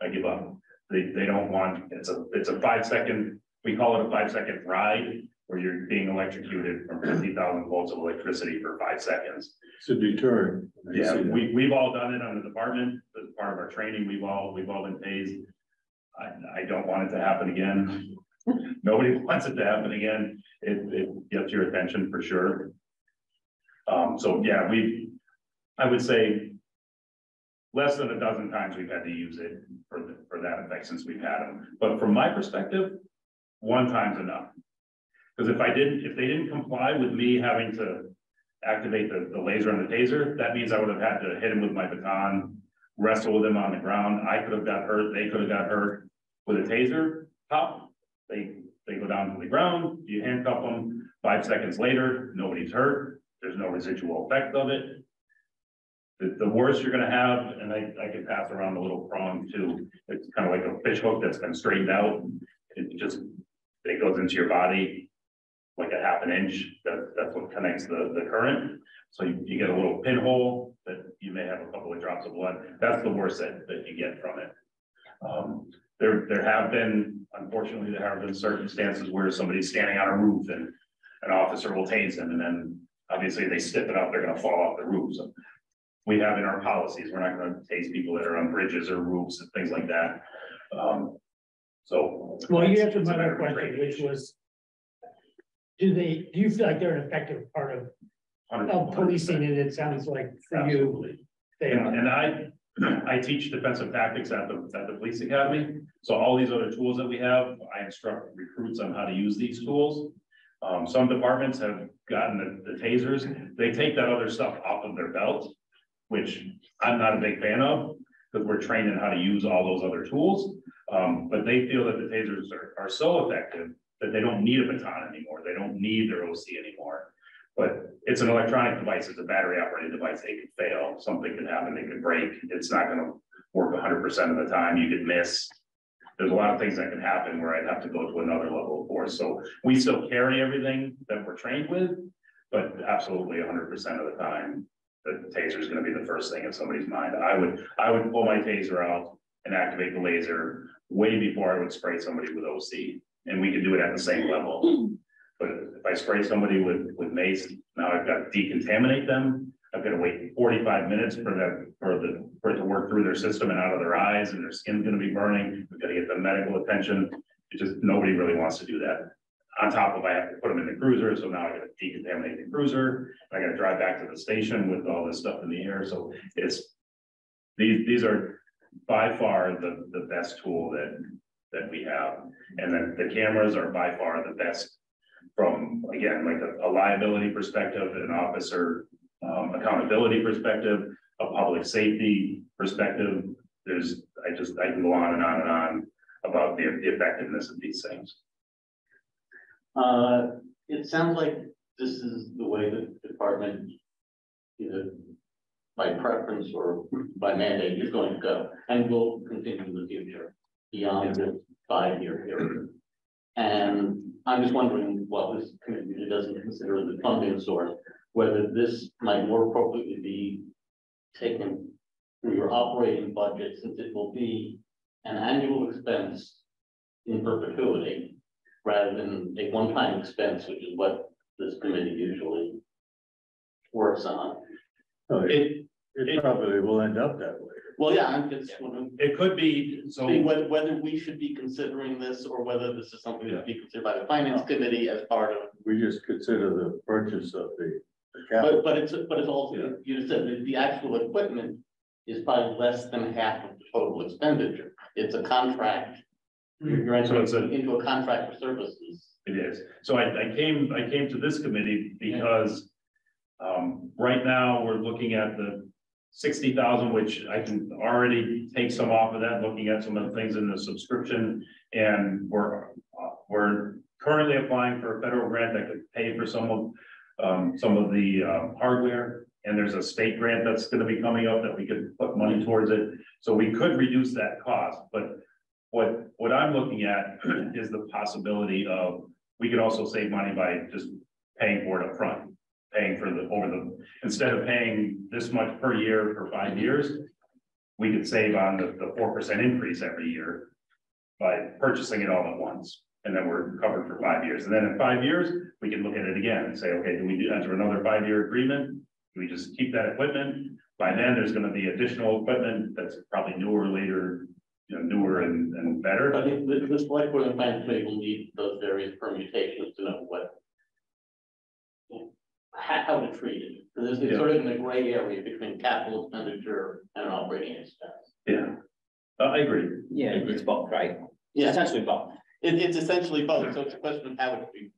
I give up. They, they don't want, it's a, it's a five second, we call it a five second ride, where you're being electrocuted from fifty thousand volts of electricity for five seconds. It's a deterrent. Yeah, we, we've all done it on the department, as part of our training, we've all, we've all been phased. I, I don't want it to happen again. Nobody wants it to happen again. It, it gets your attention for sure. Um, so yeah, we, I would say. Less than a dozen times we've had to use it for, the- for that effect since we've had them. But from my perspective, one time's enough. Because if I didn't, if they didn't comply with me having to activate the, the laser and the taser, that means I would have had to hit him with my baton, wrestle with him on the ground. I could have got hurt, they could have got hurt with a taser pop. They they go down to the ground, you handcuff them, five seconds later, nobody's hurt, there's no residual effect of it. The, the worst you're gonna have, and I, I can pass around a little prong too, it's kind of like a fish hook that's been straightened out. It just, it goes into your body like a half an inch, that, that's what connects the, the current. So you, you get a little pinhole that you may have a couple of drops of blood, that's the worst that, that you get from it. Um, there, there have been, unfortunately, there have been circumstances where somebody's standing on a roof and an officer will tase them and then obviously they step it up, they're gonna fall off the roof. So we have in our policies, we're not gonna tase people that are on bridges or roofs and things like that. Um, so. Well, you answered my other question, which was. Do they, do you feel like they're an effective part of, of policing And It sounds like for you, they And, are. and I, I teach defensive tactics at the, at the police academy. So all these other tools that we have, I instruct recruits on how to use these tools. Um, some departments have gotten the, the tasers, they take that other stuff off of their belt, which I'm not a big fan of, because we're trained in how to use all those other tools. Um, but they feel that the tasers are, are so effective that they don't need a baton anymore, they don't need their OC anymore. But it's an electronic device, it's a battery operated device, they could fail, something could happen, they could break, it's not gonna work hundred percent of the time, you could miss. There's a lot of things that can happen where I'd have to go to another level of force, so we still carry everything that we're trained with. But absolutely hundred percent of the time, the taser is gonna be the first thing in somebody's mind, I would, I would pull my taser out and activate the laser. Way before I would spray somebody with OC, and we can do it at the same level. But if I spray somebody with, with mace, now I've got to decontaminate them. I've got to wait forty-five minutes for that, for the, for it to work through their system and out of their eyes and their skin's gonna be burning. We've got to get them medical attention. It just, nobody really wants to do that. On top of I have to put them in the cruiser, so now I gotta decontaminate the cruiser. I gotta drive back to the station with all this stuff in the air, so it's. These, these are by far the, the best tool that, that we have. And then the cameras are by far the best from, again, like a- a liability perspective, an officer um, accountability perspective, a public safety perspective. There's, I just, I can go on and on and on about the the effectiveness of these things. Uh, it sounds like this is the way the department. Either by preference or by mandate is going to go and will continue in the future beyond the five-year period. And I'm just wondering what this committee doesn't consider the funding source, whether this might more appropriately be taken from your operating budget, since it will be an annual expense in perpetuity rather than a one-time expense, which is what this committee usually works on. It, It, it probably will end up that way. Well, yeah, I'm just wondering, it could be, so. whether, whether we should be considering this or whether this is something to be considered by the finance committee as part of. We just consider the purchase of the, the capital. But, but it's, but it's also, you said that the actual equipment is probably less than half of the total expenditure. It's a contract. You're you're So it's a- entering into a contract for services. It is. So I, I came, I came to this committee because um, right now, we're looking at the sixty thousand, which I can already take some off of that, looking at some of the things in the subscription. And we're, uh, we're currently applying for a federal grant that could pay for some of, um, some of the, um, hardware. And there's a state grant that's gonna be coming up that we could put money towards it. So we could reduce that cost, but what, what I'm looking at is the possibility of, we could also save money by just paying for it upfront. Paying for the, over the, instead of paying this much per year for five years. We could save on the, four percent increase every year. By purchasing it all at once, and then we're covered for five years, and then in five years, we can look at it again and say, okay, do we do enter another five-year agreement? Do we just keep that equipment? By then, there's gonna be additional equipment that's probably newer later, you know, newer and, and better. But the, the, the finance will need those various permutations to know what. How, how to treat it, because it's sort of in the gray area between capital expenditure and operating expense. Yeah, Uh, I agree. Yeah, it's both, right? Yeah, Essentially both. it, it's essentially both, so it's a question of how it be.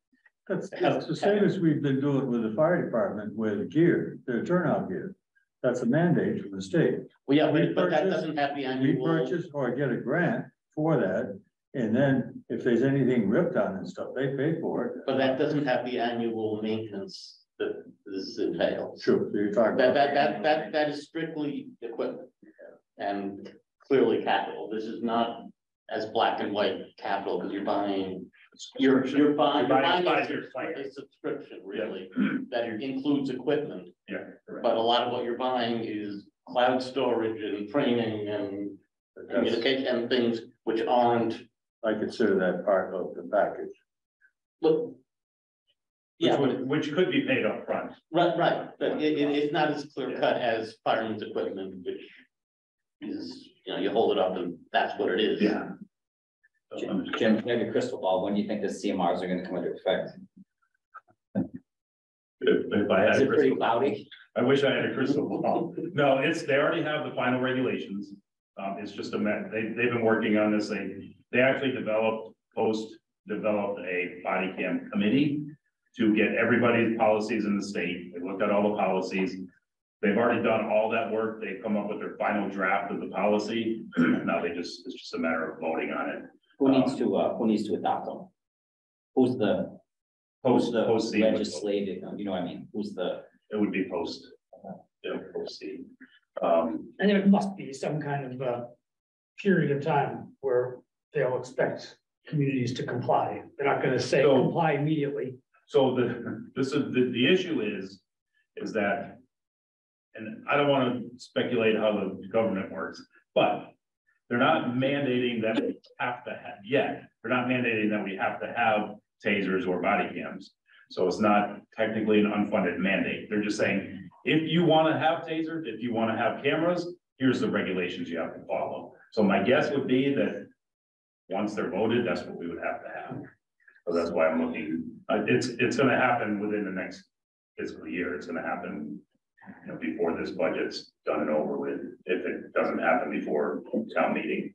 That's, that's the same as we've been doing with the fire department with gear, their turnout gear. That's a mandate from the state. Well, yeah, We but, but that doesn't have the We annual. purchase or get a grant for that, And then if there's anything ripped on and stuff, they pay for it. But that doesn't have the annual maintenance that this entails. Sure, so you're talking That, about. that, that, that, that is strictly equipment. And clearly capital. This is not as black and white capital, because you're buying, you're, you're buying. You're buying you're buying five-year. A subscription, really, that includes equipment, Yeah. correct. but a lot of what you're buying is cloud storage and training and That's- communication and things which aren't, I consider that part of the package. look. Which Yeah, but would, which could be paid up front. Right, right, but it, it, it's not as clear cut as fireman's equipment, which is, you know, you hold it up and that's what it is. Yeah. Jim, Jim, you have your crystal ball, when do you think the CMRs are gonna come into effect? If, if I had. Is a it pretty crystal- cloudy? I wish I had a crystal ball. No, it's, they already have the final regulations. Um, it's just a, ma- they, they've been working on this. They, they actually developed, post, developed a body cam committee to get everybody's policies in the state. They looked at all the policies. They've already done all that work. They've come up with their final draft of the policy. Now they just, it's just a matter of voting on it. Who needs to, uh, who needs to adopt them? Who's the, who's Post, the post C, legislative, you know what I mean, who's the, it would be post. Yeah, post C. Um, And there must be some kind of uh period of time where they'll expect communities to comply. They're not gonna say So- comply immediately. So the, this is, the, the issue is, is that. And I don't wanna speculate how the government works, but they're not mandating that we have to have, yet, they're not mandating that we have to have tasers or body cams. So it's not technically an unfunded mandate. They're just saying, if you wanna have tasers, if you wanna have cameras, here's the regulations you have to follow. So my guess would be that once they're voted, that's what we would have to have. So that's why I'm looking, uh, it's, it's gonna happen within the next fiscal year, it's gonna happen. You know, before this budget's done and over with, if it doesn't happen before town meeting.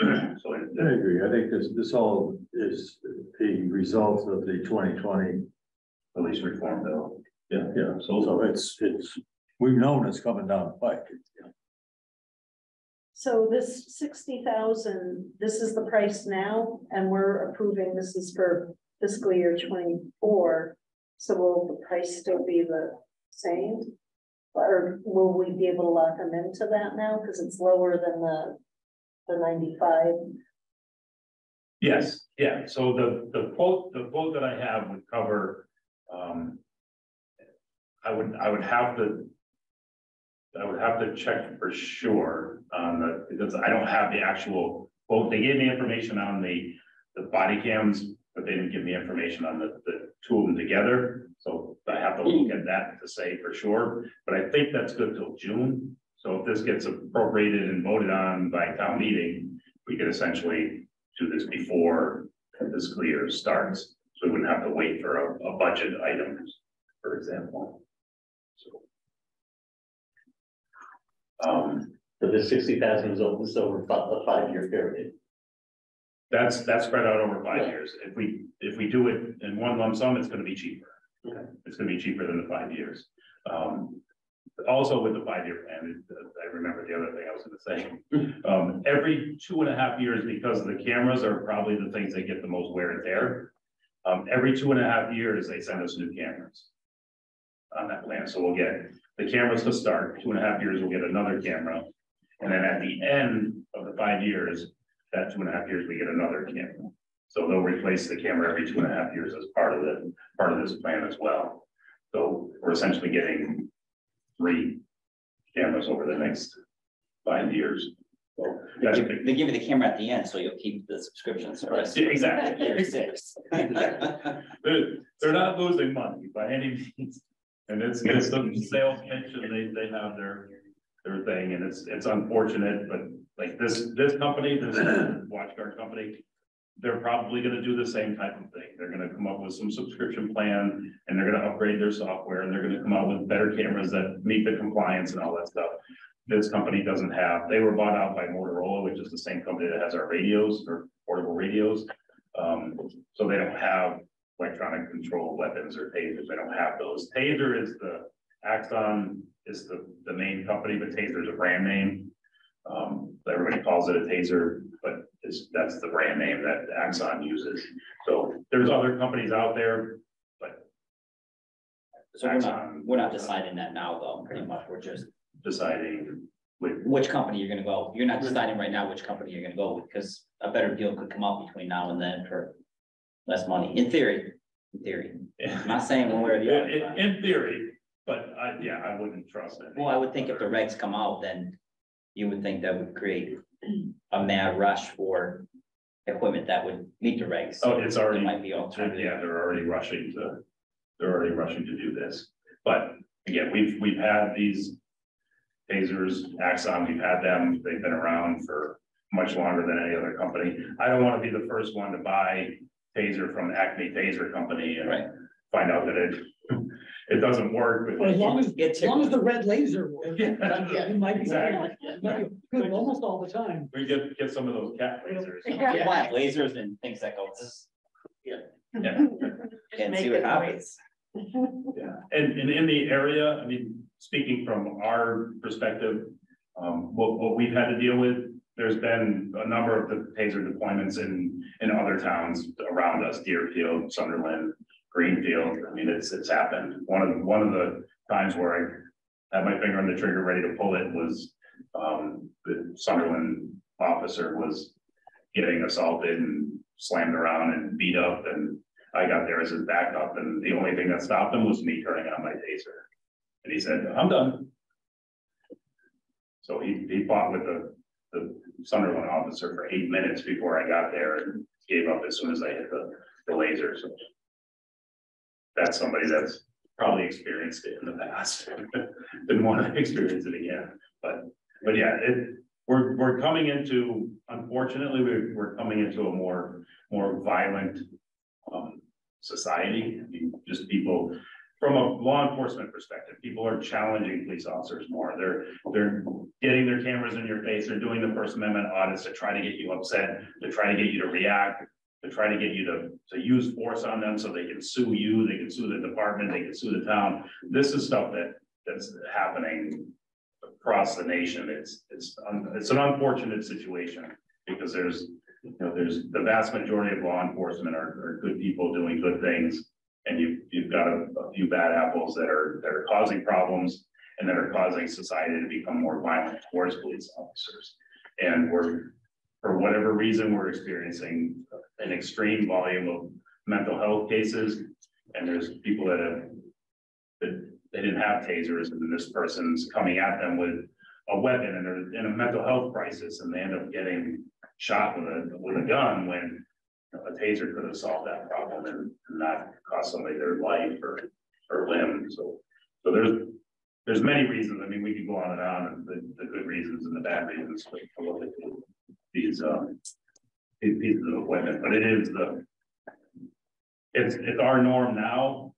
So, I agree. I think this, this all is the result of the twenty twenty. police reform bill, Yeah, yeah. So, so it's, it's, we've known it's coming down the pike. So this sixty thousand, this is the price now, and we're approving, this is for fiscal year twenty-four. So will the price still be the same? Or will we be able to lock them into that now, because it's lower than the, the ninety-five? yes, yeah, so the, the quote, the quote that I have would cover, um. I would, I would have to. I would have to check for sure um, on the, because I don't have the actual, quote. they gave me information on the, the body cams. But they didn't give me information on the, the two of them together, so I have to look at that to say for sure, but I think that's good till June. So if this gets appropriated and voted on by town meeting, we could essentially do this before this year starts. So we wouldn't have to wait for a, a budget item, for example. So. Um, But the sixty thousand is over, this over fi- a five-year period. that's, that's spread out over five Right. years. If we, if we do it in one lump sum, it's gonna be cheaper. Okay. It's gonna be cheaper than the five years. Um, also with the five-year plan, I remember the other thing I was gonna say. Um, every two and a half years, because the cameras are probably the things that get the most wear and tear. Um, every two and a half years, they send us new cameras. On that plan, so we'll get the cameras to start, two and a half years, we'll get another camera. And then at the end of the five years, that two and a half years, we get another camera. So they'll replace the camera every two and a half years as part of the, part of this plan as well. So we're essentially getting three cameras over the next five years. So they give they give you the camera at the end, so you'll keep the subscription service. Yeah, exactly. Year six. they're, they're not losing money by any means. And it's, it's the sales pitch and they, they have their, their thing and it's, it's unfortunate, but like this, this company, this WatchGuard company. They're probably gonna do the same type of thing. They're gonna come up with some subscription plan and they're gonna upgrade their software and they're gonna come out with better cameras that meet the compliance and all that stuff. This company doesn't have, they were bought out by Motorola, which is the same company that has our radios or portable radios. Um, so they don't have electronic control weapons or tasers. I don't have those. Taser is the, Axon is the, the main company, but Taser is a brand name. Um, everybody calls it a taser, but is, that's the brand name that Axon uses. So there's other companies out there, but So we're not, we're not deciding that now, though, pretty much, we're just, Deciding with, which company you're gonna go, you're not deciding right now which company you're gonna go with, because a better deal could come up between now and then for less money, in theory, in theory, I'm not saying one way or the in, other. in theory, but I, yeah, I wouldn't trust it. Well, I would think if the regs come out, then you would think that would create a mad rush for equipment that would meet the regs. Oh, it's There already, might be alternative. yeah, they're already rushing to, they're already rushing to do this. But again, we've, we've had these tasers, Axon, we've had them, they've been around for much longer than any other company. I don't want to be the first one to buy taser from Acme Taser Company and Right. find out that it, it doesn't work. but- Well, as long as, Get as long as the red laser works. Yeah, It might be, exactly. might be good almost all the time. We get, get some of those cat lasers. Yeah. You want lasers and things that go, zzz, Yeah. and see what happens. Yeah, and, and in the area, I mean, speaking from our perspective, um, what, what we've had to deal with, there's been a number of the taser deployments in, in other towns around us, Deerfield, Sunderland, Greenfield, I mean, it's, it's happened. One of, one of the times where I had my finger on the trigger, ready to pull it was, um, the Sunderland officer was getting assaulted and slammed around and beat up and I got there as his backup, and the only thing that stopped him was me turning on my taser. And he said, I'm done. So he, he fought with the, the Sunderland officer for eight minutes before I got there and gave up as soon as I hit the, the laser, so. That's somebody that's probably experienced it in the past, didn't want to experience it again, but, but yeah, it, we're, we're coming into, unfortunately, we're, we're coming into a more, more violent um, society, I mean, just people, from a law enforcement perspective, people are challenging police officers more. They're, they're getting their cameras in your face, they're doing the First Amendment audits to try to get you upset, to try to get you to react, to try to get you to, to use force on them so they can sue you, they can sue the department, they can sue the town. This is stuff that, that's happening across the nation. It's, it's, it's an unfortunate situation because there's you know, there's the vast majority of law enforcement are, are good people doing good things. And you've, you've got a, a few bad apples that are, that are causing problems and that are causing society to become more violent towards police officers. And we're, for whatever reason, we're experiencing an extreme volume of mental health cases. And there's people that have, that they didn't have tasers and this person's coming at them with a weapon and they're in a mental health crisis and they end up getting shot with a, with a gun when a taser could have solved that problem and not cost somebody their life or, or limb, so. So there's, there's many reasons, I mean, we could go on and on, and the, the good reasons and the bad reasons what they do. These, um, these pieces of equipment, but it is the. It's, it's our norm now,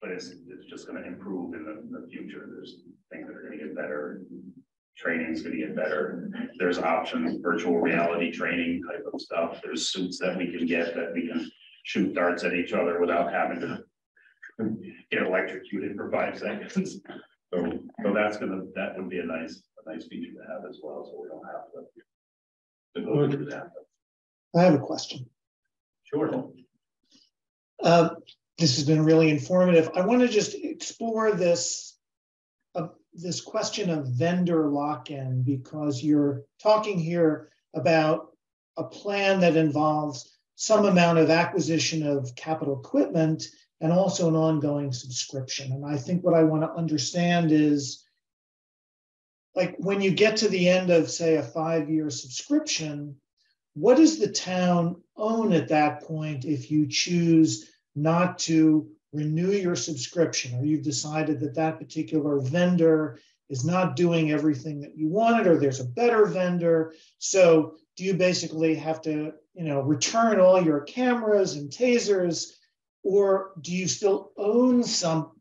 but it's, it's just gonna improve in the, the future, there's things that are gonna get better. Training's gonna get better, there's options, virtual reality training type of stuff, there's suits that we can get that we can shoot darts at each other without having to. Get electrocuted for five seconds, so, so that's gonna, that would be a nice, a nice feature to have as well, so we don't have to. To go through that, I have a question. sure, Uh, this has been really informative. I want to just explore this. This question of vendor lock-in, because you're talking here about a plan that involves some amount of acquisition of capital equipment and also an ongoing subscription. And I think what I want to understand is like when you get to the end of, say, a five-year subscription, what does the town own at that point if you choose not to renew your subscription or you've decided that that particular vendor is not doing everything that you wanted or there's a better vendor. So do you basically have to you know return all your cameras and tasers or do you still own some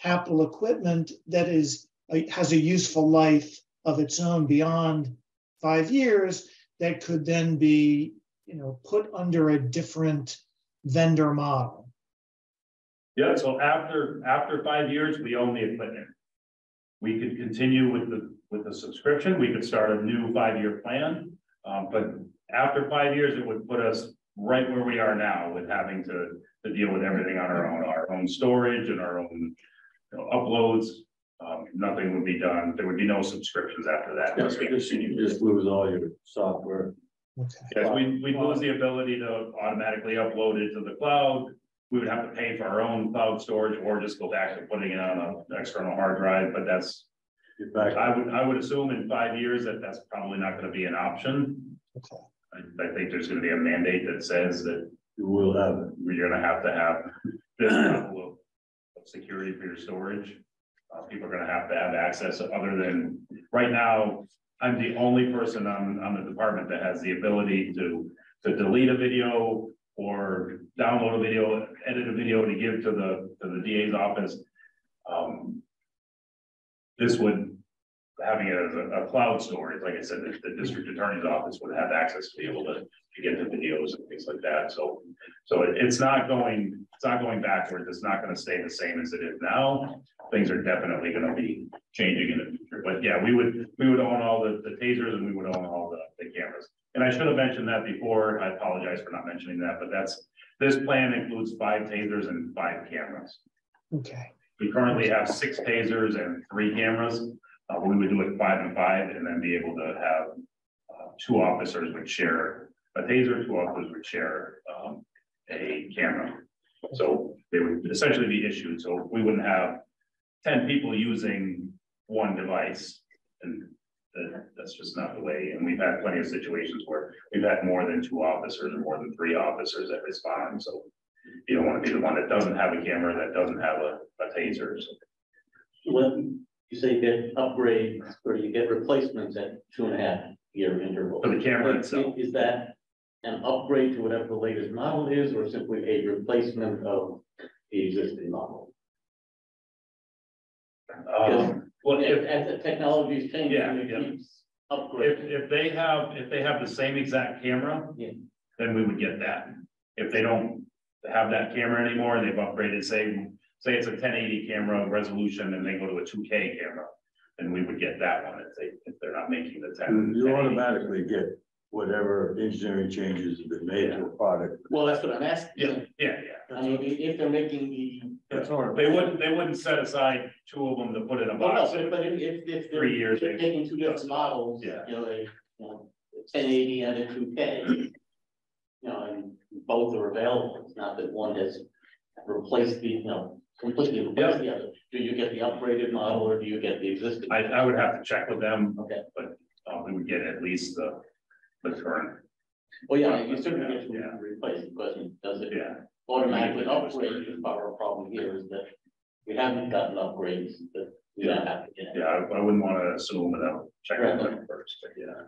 capital equipment that is has a useful life of its own beyond five years that could then be you know put under a different vendor model yeah, so after, after five years, we own the equipment. We could continue with the, with the subscription, we could start a new five-year plan, um, but after five years, it would put us right where we are now with having to, to deal with everything on our own, our own storage and our own. You know, uploads, um, nothing would be done, there would be no subscriptions after that. unless we Just- You just lose all your software. Okay. Yes, we, we lose the ability to automatically upload it to the cloud. We would have to pay for our own cloud storage or just go back to putting it on an external hard drive, but that's. I would, I would assume in five years that that's probably not gonna be an option. Okay. I, I think there's gonna be a mandate that says that You will have you're gonna have to have this level of. security for your storage. Uh, people are gonna have to have access other than, right now, I'm the only person on, on the department that has the ability to. To delete a video or download a video, edit a video to give to the, to the DA's office. Um. This would, having it as a, a cloud storage, like I said, the, the district attorney's office would have access to be able to, to get the videos and things like that, so. So it- it's not going, it's not going backwards, it's not gonna stay the same as it is now. Things are definitely gonna be changing in the future, but yeah, we would, we would own all the, the tasers and we would own all the, the cameras. And I should have mentioned that before, I apologize for not mentioning that, but that's, this plan includes five tasers and five cameras. Okay, We currently have six tasers and three cameras. Uh, we would do it five and five and then be able to have uh, two officers would share a taser, two officers would share, um, a camera. So they would essentially be issued, so we wouldn't have ten people using one device. And that, that's just not the way, and we've had plenty of situations where we've had more than two officers or more than three officers that respond, so. You don't wanna be the one that doesn't have a camera, that doesn't have a, a taser, so. When you say you get upgrades or you get replacements at two and a half year interval. For the camera itself. Is that an upgrade to whatever the latest model is, or simply a replacement of the existing model? Um, well, As, if, as the technology is changing, Yeah, it yeah. keeps if, upgrading. if they have, if they have the same exact camera. Yeah. Then we would get that. If they don't have that camera anymore, and they've upgraded, say, say it's a ten eighty camera resolution and they go to a two K camera. Then we would get that one if they, if they're not making the ten. You 1080. automatically get whatever engineering changes have been made to a product. Well, that's what I'm asking. Yeah, yeah, yeah. I mean, i- if they're making the. That's all. They wouldn't, they wouldn't set aside two of them to put in a Well, no, box. but but if, if, if. they're- Three years, They're taking two different models, you Yeah. know, a, you know, ten eighty and a two K. You know, and both are available, it's not that one has replaced the, you know, completely replaced the other. Do you get the upgraded model or do you get the existing? I, I would have to check with them, Okay, but, uh, we would get at least the, the current, well, yeah, you certainly get Yeah. to replace the question, does it yeah. automatically upgrade, is part of our problem here is that we haven't gotten upgrades that we don't have to get. Yeah, I, I wouldn't wanna assume without checking with them first, but yeah.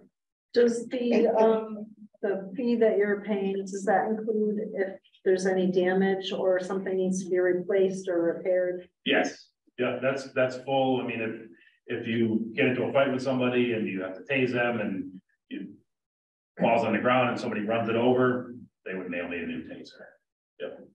Does the, um, the fee that you're paying, does that include if there's any damage or something needs to be replaced or repaired? Yes, yeah, that's, that's full, I mean, if, if you get into a fight with somebody and you have to tase them and you. Falls on the ground and somebody runs it over, they would mail me a new taser. Yep.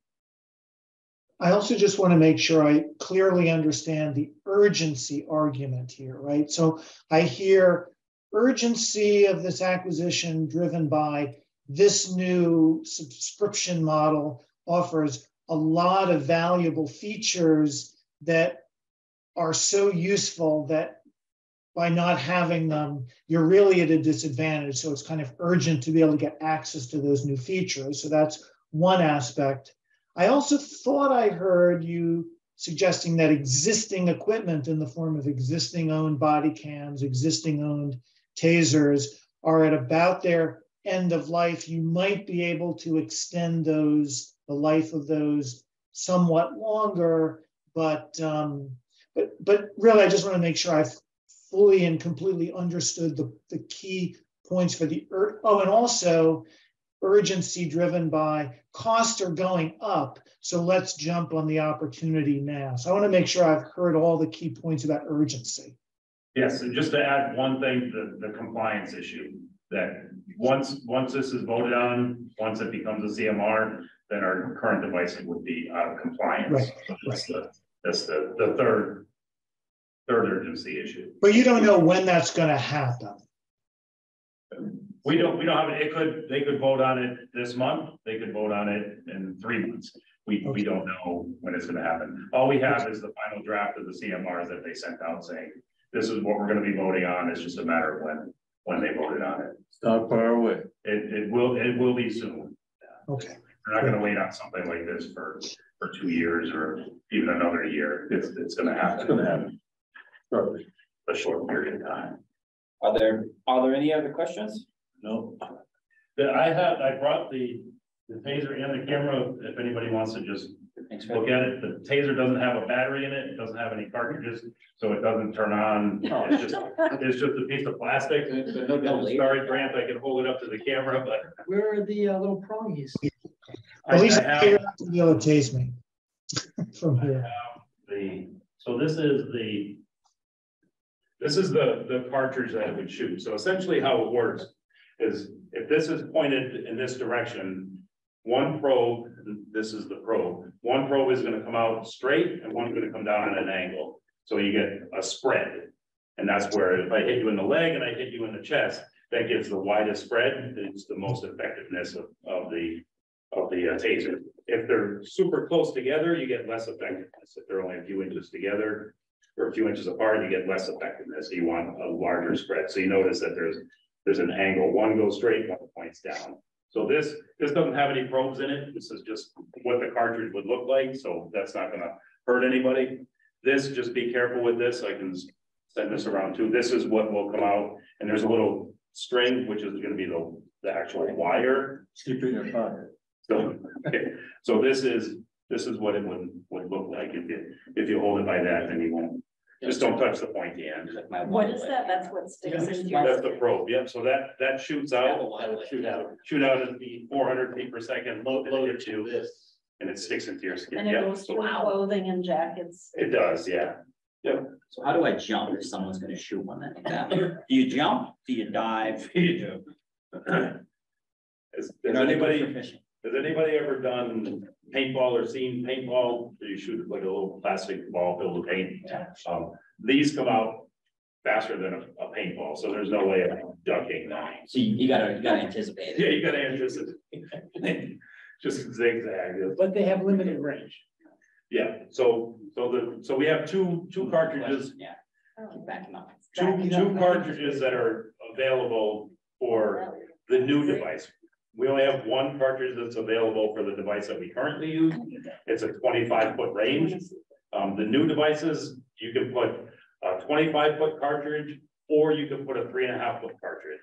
I also just want to make sure I clearly understand the urgency argument here, right? So I hear urgency of this acquisition driven by this new subscription model offers a lot of valuable features that are so useful that by not having them, you're really at a disadvantage. So it's kind of urgent to be able to get access to those new features. So that's one aspect. I also thought I heard you suggesting that existing equipment in the form of existing owned body cams, existing owned tasers are at about their end of life. You might be able to extend those, the life of those somewhat longer, but um, but but really, I just want to make sure I've fully and completely understood the, the key points for the ur- oh, and also urgency driven by costs are going up. So let's jump on the opportunity now. So I want to make sure I've heard all the key points about urgency. Yes, and just to add one thing, the, the compliance issue, that once, once this is voted on, once it becomes a CMR, then our current devices would be out of compliance. Right, So That's the, that's the, the third, third urgency issue. But you don't know when that's going to happen. We don't, we don't have, it It could, they could vote on it this month, they could vote on it in three months. We, we don't know when it's gonna happen. All we have is the final draft of the CMRs that they sent out saying, this is what we're gonna be voting on, it's just a matter of when, when they voted on it. It's not far away. It, it will, it will be soon. Okay, We're not gonna wait on something like this for, for two years or even another year. It's, it's gonna It's gonna happen. Shortly. a short period of time. Are there, are there any other questions? No. The- I have, I brought the, the taser and the camera, if anybody wants to just Thanks, look at it. The taser doesn't have a battery in it, it doesn't have any cartridges, so it doesn't turn on. It's just, it's just a piece of plastic. Sorry, Grant, I can hold it up to the camera, but. Where are the uh, little prongies? I- at least I have- you're not gonna be able to tase me from here. The, so this is the. This is the, the cartridge that it would shoot. So essentially how it works is if this is pointed in this direction. One probe, this is the probe, one probe is gonna come out straight and one's gonna come down at an angle. So you get a spread. And that's where if I hit you in the leg and I hit you in the chest, that gives the widest spread. It's the most effectiveness of, of the, of the uh, taser. If they're super close together, you get less effectiveness. If they're only a few inches together or a few inches apart, you get less effectiveness. You want a larger spread. So you notice that there's, there's an angle. One goes straight, one points down. So this, this doesn't have any probes in it. This is just what the cartridge would look like. So that's not gonna hurt anybody. This, just be careful with this. I can send this around too. This is what will come out. And there's a little string, which is gonna be the, the actual wire. Keep it pocket. So, okay, so this is, this is what it would, would look like if you, if you hold it by that, then you won't. Just don't touch the pointy end. Like my What wallet. is that? That's what sticks in That's your. the probe, yep, so that, that shoots out, shoot out, shoot out at the four hundred feet per second, load, load it to this, and it sticks into your skin, And it yeah. goes through clothing and jackets. It does, yeah. So how do I jump if someone's gonna shoot one like that? Do you jump? Do you dive? You do. Has, has anybody, has anybody ever done paintball or seen paintball? You shoot like a little plastic ball filled with paint. Um, these come out faster than a, a paintball, so there's no way of ducking them. So you you gotta, you gotta anticipate Yeah, you gotta anticipate. Just zigzag. But they have limited range. Yeah, so, so the, so we have two, two cartridges, Yeah, keep backing up. two, two cartridges that are available for the new device. We only have one cartridge that's available for the device that we currently use. It's a twenty-five foot range. Um, the new devices, you can put a twenty-five foot cartridge, or you can put a three and a half foot cartridge.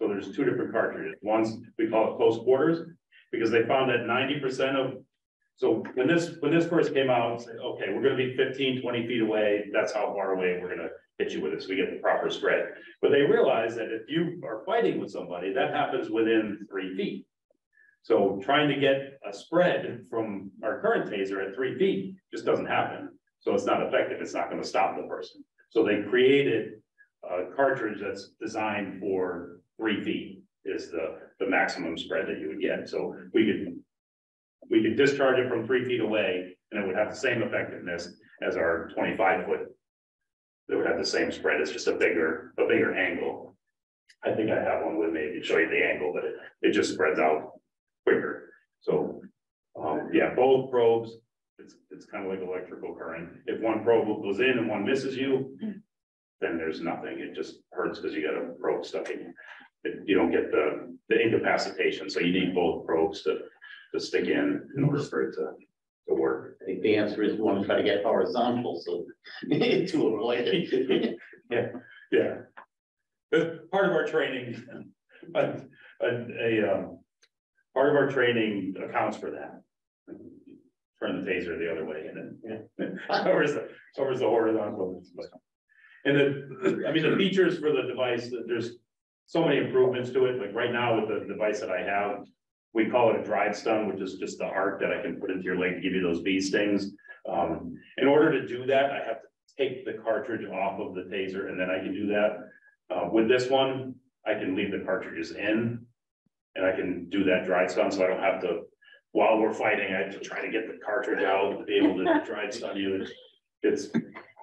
So there's two different cartridges. One's, we call it close quarters, because they found that ninety percent of. So when this, when this first came out, okay, we're gonna be 15, 20 feet away, that's how far away we're gonna hit you with this, we get the proper spread. But they realize that if you are fighting with somebody, that happens within three feet. So trying to get a spread from our current taser at three feet just doesn't happen. So it's not effective, it's not gonna stop the person. So they created a cartridge that's designed for three feet is the, the maximum spread that you would get. So we could, we could discharge it from three feet away and it would have the same effectiveness as our twenty-five foot. It would have the same spread, it's just a bigger, a bigger angle. I think I have one with me to show you the angle, but it, it just spreads out quicker. So, um, yeah, both probes, it's, it's kind of like electrical current. If one probe goes in and one misses you, then there's nothing. It just hurts because you got a probe stuck in you. It- You don't get the, the incapacitation, so you need both probes to, to stick in in order for it to, to work. I think the answer is we want to try to get horizontal, so to avoid it. Yeah. That's part of our training, but a, a, um, part of our training accounts for that. Turn the taser the other way and then, yeah, covers covers the horizontal. And the, I mean, the features for the device, there's so many improvements to it, like right now with the device that I have. We call it a drive stun, which is just the arc that I can put into your leg to give you those bee stings. Um, in order to do that, I have to take the cartridge off of the taser and then I can do that. Uh, with this one, I can leave the cartridges in. And I can do that drive stun, so I don't have to, while we're fighting, I have to try to get the cartridge out to be able to drive stun you. It's,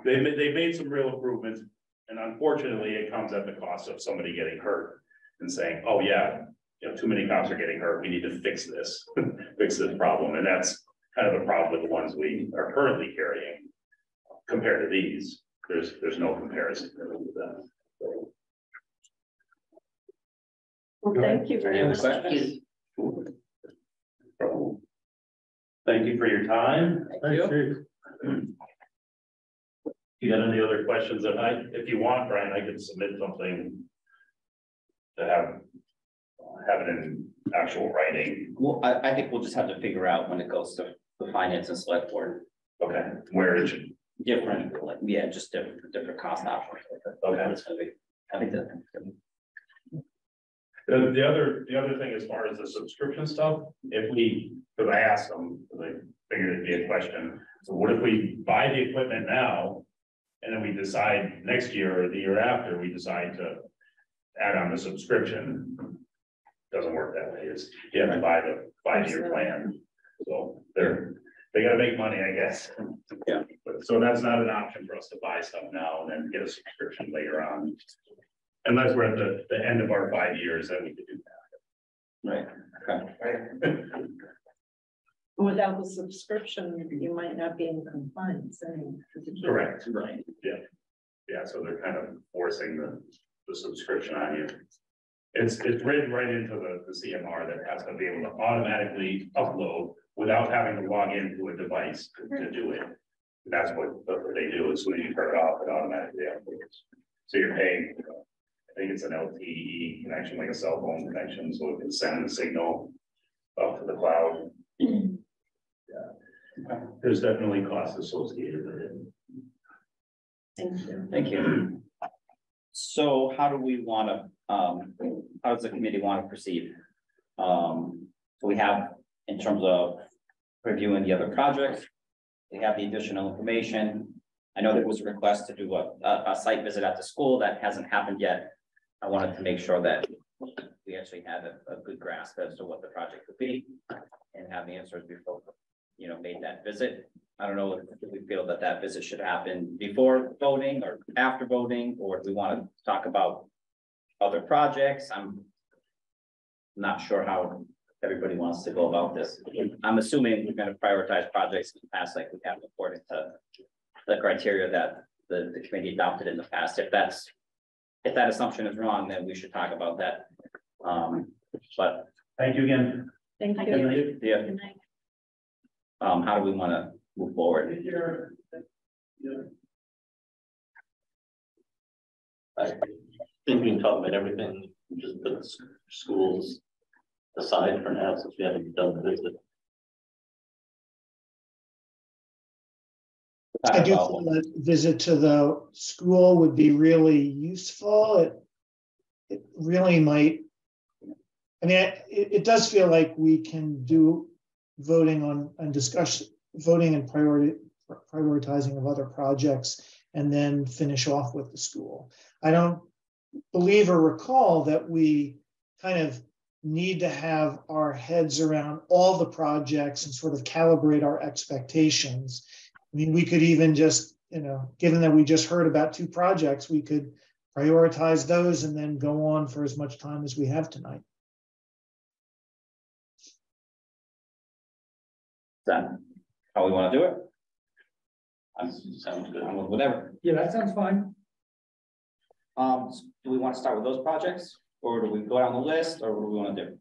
they, they made some real improvements. And unfortunately, it comes at the cost of somebody getting hurt. and saying, oh, yeah, you know, too many cops are getting hurt, we need to fix this, fix this problem, and that's kind of a problem with the ones we are currently carrying. Compared to these, there's, there's no comparison really with them. Well, thank you very much. questions? So, Thank you for your time. Thank you. Chief. You got any other questions? And I, if you want, Brian, I could submit something. To have, have it in actual writing, Well, I, I think we'll just have to figure out when it goes to the finance and select board, okay, where it should, different, like, yeah, just different, different cost options. Okay. It's gonna be- I think that. the, the other, the other thing as far as the subscription stuff, if we, because I asked them, because I figured it'd be a question. So what if we buy the equipment now? And then we decide next year or the year after, we decide to add on the subscription. Doesn't work that way, it's, you have to buy the five-year plan, so they're, they gotta make money, I guess. Yeah. But, so that's not an option for us to buy stuff now and then get a subscription later on. Unless we're at the, the end of our five years, then we could do that. Right, okay. that. Without the subscription, you might not be in compliance. I mean, 'cause Correct, Right. Yeah. Yeah, so they're kind of forcing the, the subscription on you. It's, it's written right into the, the CMR that has to be able to automatically upload without having to log into a device to, to mm-hmm. do it. That's what, that's what they do, as soon as you turn it off, it automatically uploads. So you're paying, I think it's an LTE connection, like a cell phone connection, so it can send the signal up to the cloud. Mm-hmm. Yeah. There's definitely costs associated with it. Thank you. Thank you. So how do we wanna, um, how does the committee wanna proceed? Um, so we have, in terms of reviewing the other projects. We have the additional information. I know there was a request to do a, a, a site visit at the school that hasn't happened yet. I wanted to make sure that we actually had a, a good grasp as to what the project would be and have the answers before, you know, made that visit. I don't know if we feel that that visit should happen before voting or after voting, or if we want to talk about other projects. I'm not sure how everybody wants to go about this. I'm assuming we're gonna prioritize projects in the past, like we have according to the criteria that the, the committee adopted in the past. If that's, if that assumption is wrong, then we should talk about that. Um, but, Thank you again. Thank yeah, you. yeah, Good night. um, how do we want to move forward? I think we can talk about everything, just put schools aside for now, since we haven't done the visit. I do feel that visit to the school would be really useful. It, it really might. I mean, it, it does feel like we can do voting on, and discussion, voting and priority, prioritizing of other projects and then finish off with the school. I don't believe or recall that we kind of need to have our heads around all the projects and sort of calibrate our expectations. I mean, we could even just, you know, given that we just heard about two projects, we could prioritize those and then go on for as much time as we have tonight. That how we want to do it? I'm, Sounds good. I'm with whatever. Yeah, that sounds fine. Um, do we want to start with those projects? Or do we go down the list, or what do we want to do?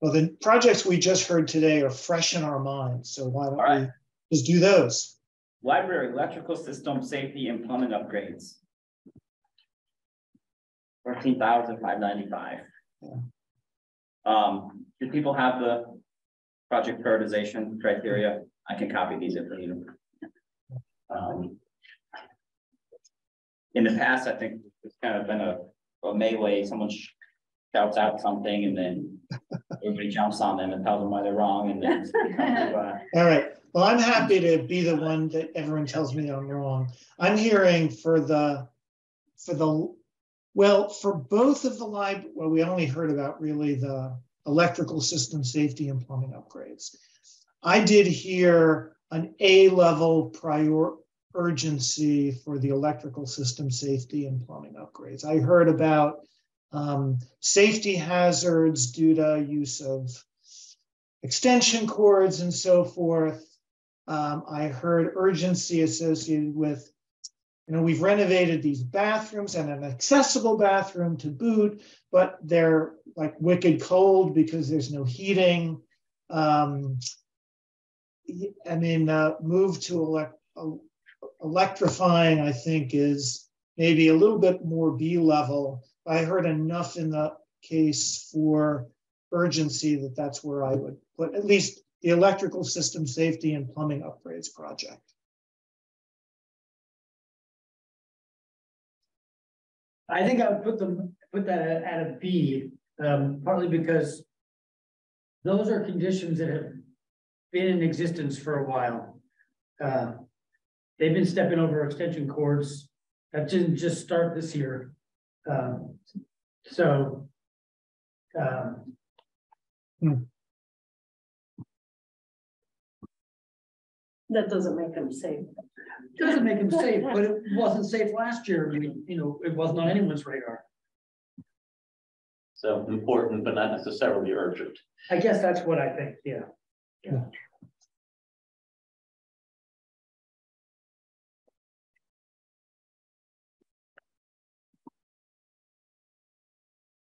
Well, the projects we just heard today are fresh in our minds, so why don't right. we just do those? Library electrical system safety and plumbing upgrades. Thirteen thousand five ninety-five. Um, do people have the project prioritization criteria? I can copy these if we need them. Um. In the past, I think it's kind of been a, a melee, someone shouts out something and then everybody jumps on them and tells them why they're wrong and then. uh, All right, well, I'm happy to be the one that everyone tells me I'm wrong. I'm hearing for the, for the, well, for both of the lib, well, we only heard about really the electrical system safety and plumbing upgrades. I did hear an A-level prior urgency for the electrical system safety and plumbing upgrades. I heard about um, safety hazards due to use of extension cords and so forth. Um, I heard urgency associated with, you know, we've renovated these bathrooms and an accessible bathroom to boot, but they're like wicked cold because there's no heating. Um, I mean, uh, move to elect, el- electrifying, I think, is maybe a little bit more B level. I heard enough in the case for urgency that that's where I would put at least the electrical system safety and plumbing upgrades project. I think I would put them, put that at a B, um, partly because. Those are conditions that have been in existence for a while. Uh, They've been stepping over extension cords, that didn't just start this year. Um, So. um, That doesn't make them safe. Doesn't make them safe, but it wasn't safe last year, I mean, you know, it wasn't on anyone's radar. So important, but not necessarily urgent. I guess that's what I think, yeah.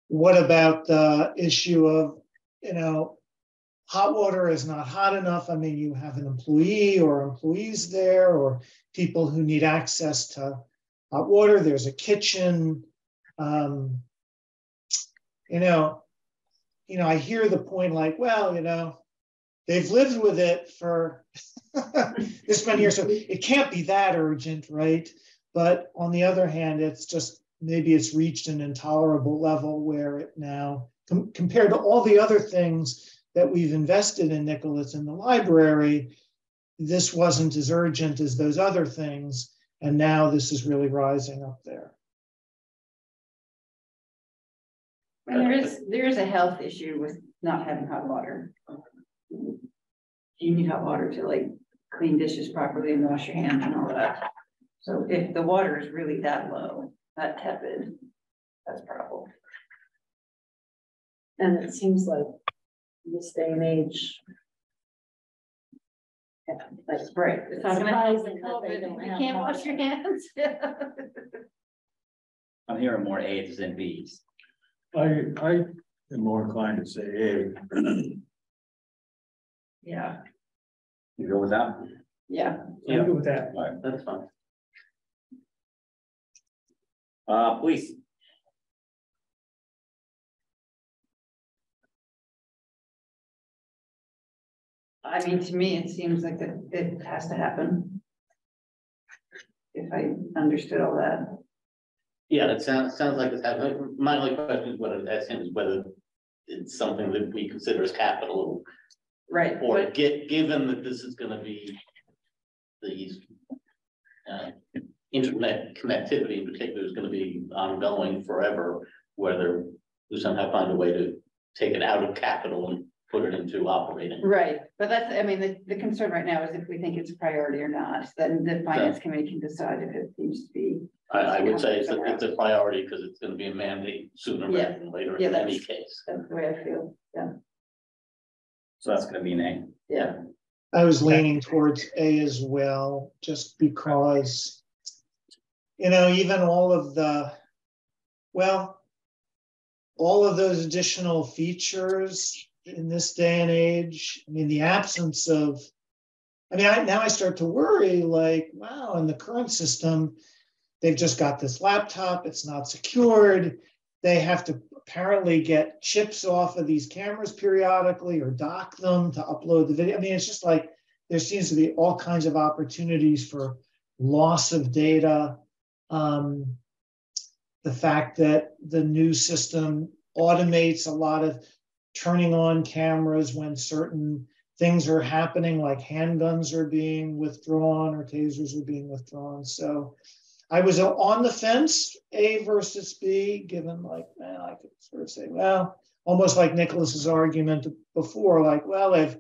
What about the issue of, you know, hot water is not hot enough? I mean, you have an employee or employees there or people who need access to hot water. There's a kitchen. Um, you know, you know, I hear the point like, well, you know, they've lived with it for this many years, so it can't be that urgent, right? But on the other hand, it's just maybe it's reached an intolerable level where it now, com- compared to all the other things that we've invested in Nicholas in the library, this wasn't as urgent as those other things. And now this is really rising up there. And there is, there is a health issue with not having hot water. You need hot water to like clean dishes properly and wash your hands and all that. So if the water is really that low, that tepid, that's a problem. And it seems like in this day and age. yeah, Like, Right. It's not gonna help Surprising that they don't You can't wash your hands. I'm hearing more A's than B's. I, I am more inclined to say A. Yeah, You go with that? yeah. I'm good with that. All right, that's fine. Uh, police, I mean, to me, it seems like it, it has to happen. If I understood all that. Yeah, that sounds, sounds like it's happening. My only question is whether that's him, is whether it's something that we consider as capital. Right, Or but get, given that this is gonna be these uh, internet connectivity in particular is gonna be ongoing forever, whether we somehow find a way to take it out of capital and put it into operating. Right, but that's, I mean, the, the concern right now is if we think it's a priority or not, then the finance committee can decide if it needs to be. I, I would say it's a, it's a priority because it's gonna be a mandate sooner Yeah. rather than later Yeah, in any that's- case. That's the way I feel, yeah, so that's gonna be an A. yeah. I was leaning towards A as well, just because, you know, even all of the, well, all of those additional features in this day and age, I mean, the absence of, I mean, I, now I start to worry like, wow, in the current system, they've just got this laptop, it's not secured. They have to apparently get chips off of these cameras periodically or dock them to upload the video. I mean, it's just like there seems to be all kinds of opportunities for loss of data. Um, the fact that the new system automates a lot of turning on cameras when certain things are happening, like handguns are being withdrawn or tasers are being withdrawn. So I was on the fence, A versus B, given like, man, I could sort of say, well, almost like Nicholas's argument before, like, well, they've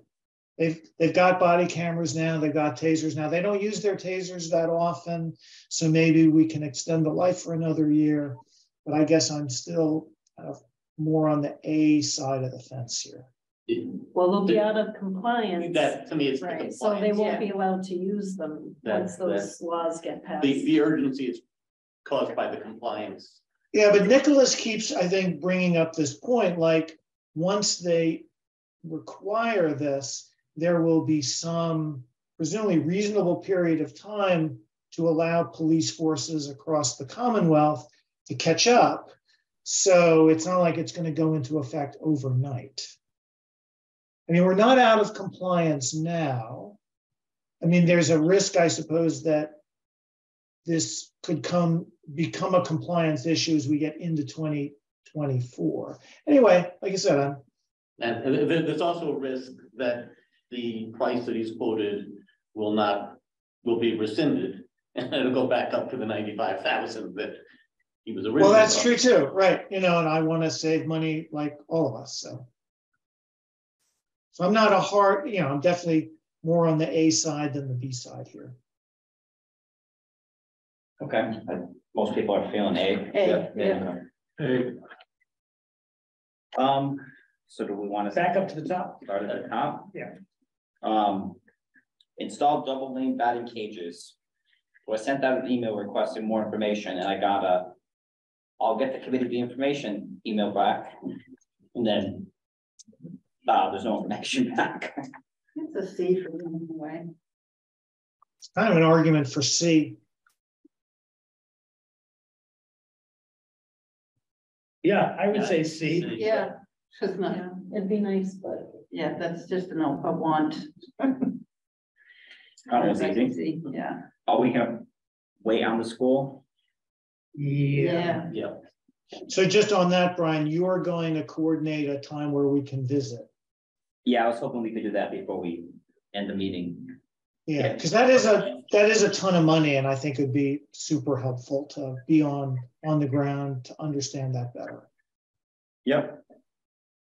they've they've got body cameras now, they've got tasers now. They don't use their tasers that often, so maybe we can extend the life for another year. But I guess I'm still kind of more on the A side of the fence here. Well, they'll be out of compliance. That, to me, is the Right, so they compliance. won't be allowed to use them once That's- those laws get passed. The, the urgency is caused by the compliance. Yeah, but Nicholas keeps, I think, bringing up this point, like, once they require this, there will be some presumably reasonable period of time to allow police forces across the Commonwealth to catch up. So it's not like it's gonna go into effect overnight. I mean, we're not out of compliance now. I mean, there's a risk, I suppose, that this could come, become a compliance issue as we get into twenty twenty-four. Anyway, like I said, I'm, And there's also a risk that the price that he's quoted will not, will be rescinded. And it'll go back up to the ninety-five thousand that he was originally. well, that's true too, right, you know, and I want to save money like all of us, so. So I'm not a hard, you know, I'm definitely more on the A side than the B side here. Okay, most people are feeling A. A, yeah. Hey, Um, so do we want to Back up to the top. start at the top? Yeah. Um, install double lane batting cages. So I sent out an email requesting more information and I got a, I'll get the committee the information email back. And then, uh, there's no information back. It's a C for them anyway. It's kind of an argument for C. Yeah, I would say C. Yeah, it's not, Yeah, it'd be nice, but yeah, that's just an, a want. That was easy. Yeah, Are we gonna wait on the school? Yeah. yeah, So just on that, Brian, you're going to coordinate a time where we can visit. Yeah, I was hoping we could do that before we end the meeting. Yeah, because that is a, that is a ton of money and I think it'd be super helpful to be on, on the ground to understand that better. Yep.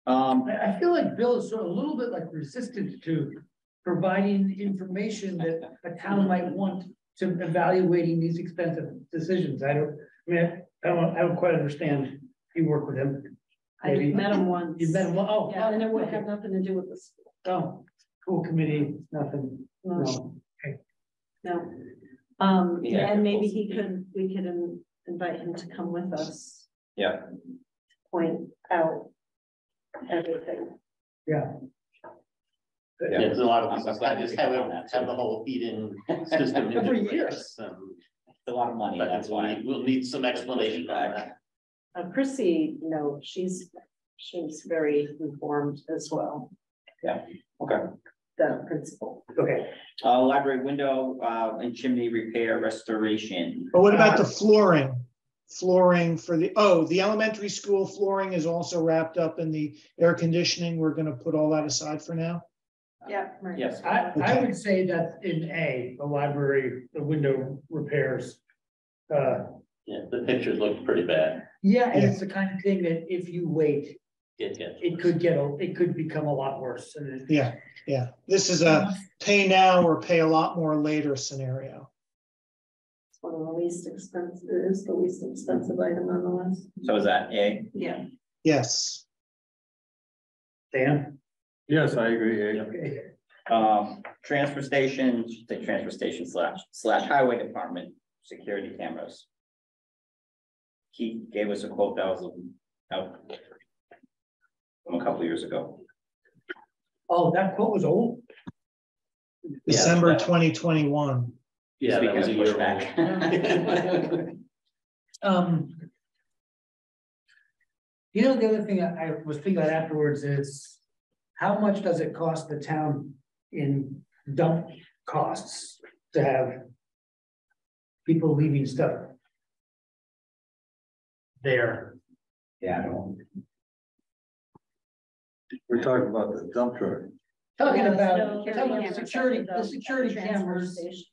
Um, I, I feel like Bill is sort of a little bit like resistant to providing information that a town might want to evaluating these expensive decisions. I don't, I mean, I don't, I don't quite understand. You work with him. I Maybe. met him once. You've met him, oh. Yeah, and it would okay. have nothing to do with this. Oh, cool committee, nothing, No, no. no. Um, Yeah. and maybe he could, we could invite him to come with us. Yeah. Point out everything. Yeah. Yeah, there's a lot of these, I just have, have the whole feed-in system. into Every year. place, um, it's a lot of money, But that's why. we'll need some explanation on that. Uh, Chrissy, no, she's, she's very informed as well, Yeah, Okay. the principal. Okay, Uh, library window, uh, and chimney repair restoration. But what about the flooring? Flooring for the, oh, the elementary school flooring is also wrapped up in the air conditioning. We're gonna put all that aside for now. Yeah. right. Yes. I, I would say that in A, the library, the window repairs. Uh, Yeah, the pictures look pretty bad. yeah, and it's the kind of thing that if you wait, It gets. it could get, a it could become a lot worse and it. Yeah, yeah. This is a pay now or pay a lot more later scenario. It's one of the least expensive, it is the least expensive item on the list. So is that A? yeah. Yes. Dan? yes, I agree. Okay. Um, transfer station, the transfer station slash, slash highway department, security cameras. He gave us a quote that was out. From a couple years ago. Oh, that quote was old? December Yeah. twenty twenty-one. Yeah, that was a of year old. Um. You know, the other thing I I was thinking about afterwards is, how much does it cost the town in dump costs to have? People leaving stuff. There, Yeah, I don't. We're talking about the dump truck. talking No, about, no, talking about security, the- the security the transfer cameras.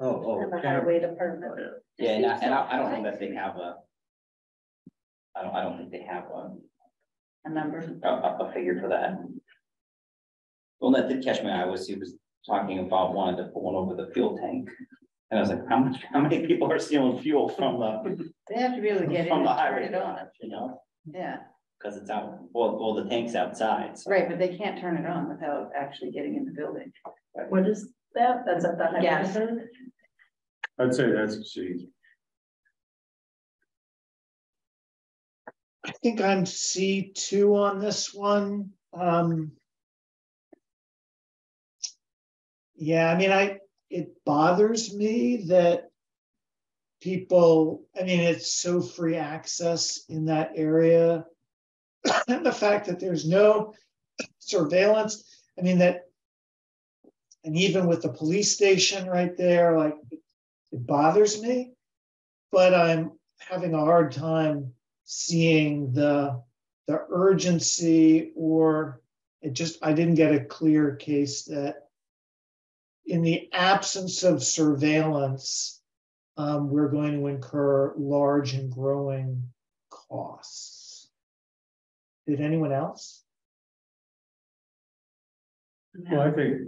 Station Oh, oh. And the highway department. Yeah, and I, and I, I don't know that they have a. I don't, I don't think they have a, A number. a, a a figure for that. Well, that did catch my eye was he was talking about wanting to put one over the fuel tank. And I was like, how much, how many people are stealing fuel from the, They have to be able to get in from and the turn highway, it on. you know? Yeah, because it's out, well, well, the tank's outside, so. right, but they can't turn it on without actually getting in the building. What is that? That's at the high. Yes. I'd say that's a C. I think I'm C two on this one. Um. Yeah, I mean, I, it bothers me that. People, I mean, it's so free access in that area. And the fact that there's no surveillance, I mean, that. And even with the police station right there, like, it bothers me. But I'm having a hard time seeing the, the urgency or it just, I didn't get a clear case that in the absence of surveillance, um, we're going to incur large and growing costs. Did anyone else? Well, I think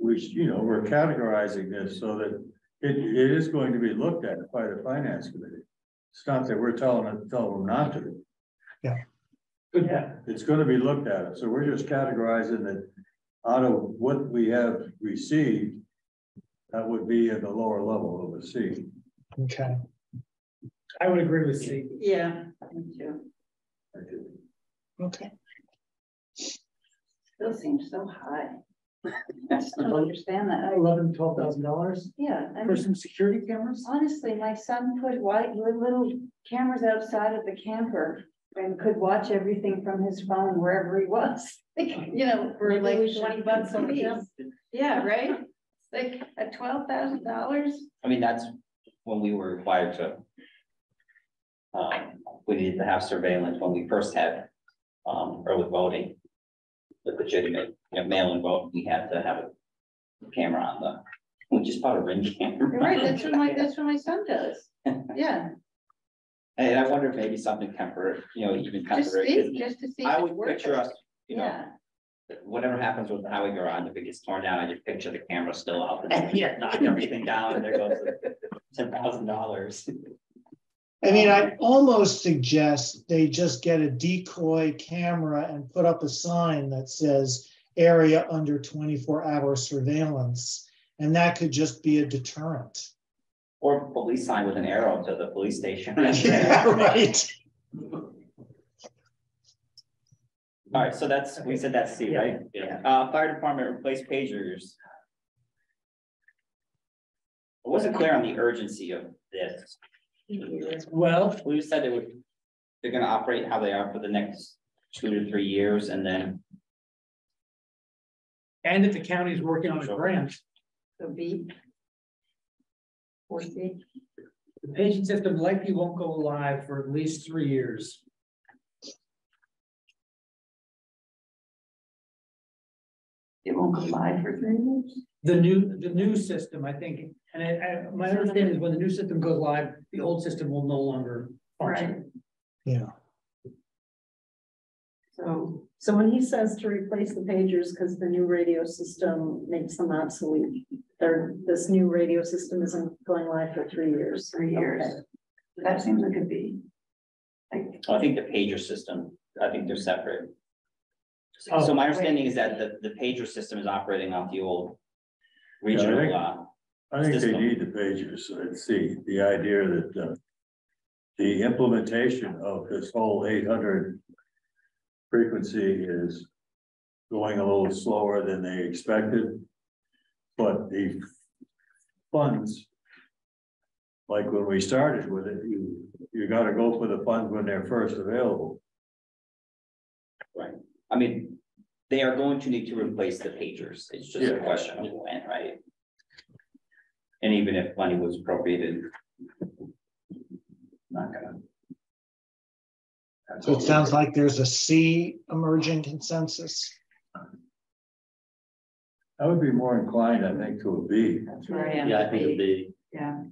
we, should- you know, we're categorizing this so that it, it is going to be looked at by the finance committee. It's not that we're telling them, telling them not to. Yeah. Yeah. It's gonna be looked at, so we're just categorizing that out of what we have received, that would be at the lower level of a C. Okay, I would agree with C. Yeah, me too. okay. Still seems so high. I just don't understand that. I- Eleven, twelve thousand dollars Yeah, I for mean, some security cameras? honestly, my son put white little cameras outside of the camper. And could watch everything from his phone wherever he was, you know, for Maybe like twenty bucks a put piece. Yeah, right? Like at twelve thousand dollars? I mean, that's when we were required to. Um, we needed to have surveillance when we first had, um, early voting. With legitimate, you know, mail-in vote, we had to have a camera on the, we just bought a ring camera. Right, that's what my, that's what my son does. Yeah, And I wonder if maybe something temporary, you know, even just temporary. see, 'cause just to see. I if would worth picture it. us, you know, Yeah, whatever happens with the highway garage, if it gets torn down, I just picture the camera still out. and Yeah, knock everything down, and there goes ten thousand dollars. I mean, I almost suggest they just get a decoy camera and put up a sign that says area under twenty-four hour surveillance. And that could just be a deterrent. Or police sign with an arrow to the police station. Yeah, right. All right, so that's, we said that's C, right? Yeah. Uh, fire department replace pagers. I wasn't clear on the urgency of this. Well, We said they would, they're gonna operate how they are for the next two to three years and then, and if the county is working on a grant, so B. Or C. the paging system likely won't go live for at least three years. It won't go live for three years? The new, the new system, I think, and I, I, my understanding is when the new system goes live, the old system will no longer function. Right. Yeah. So, So when he says to replace the pagers because the new radio system makes them obsolete, there, this new radio system isn't going live for three years. three years. Okay. That seems like a B. Like, I think the pager system, I think they're separate. Oh. So my understanding is that the, the pager system is operating off the old I think- regional, uh, I think they need the pagers, let's see, the idea that, uh. The implementation of this whole eight hundred frequency is going a little slower than they expected. But the funds. Like when we started with it, you, you gotta go for the funds when they're first available. Right. I mean, they are going to need to replace the pagers. It's just a question of when, right? And even if money was appropriated. Not gonna. So it sounds like there's a C emerging consensus. I would be more inclined, I think, to a B. that's where I am. Yeah, I think it'd be, Yeah.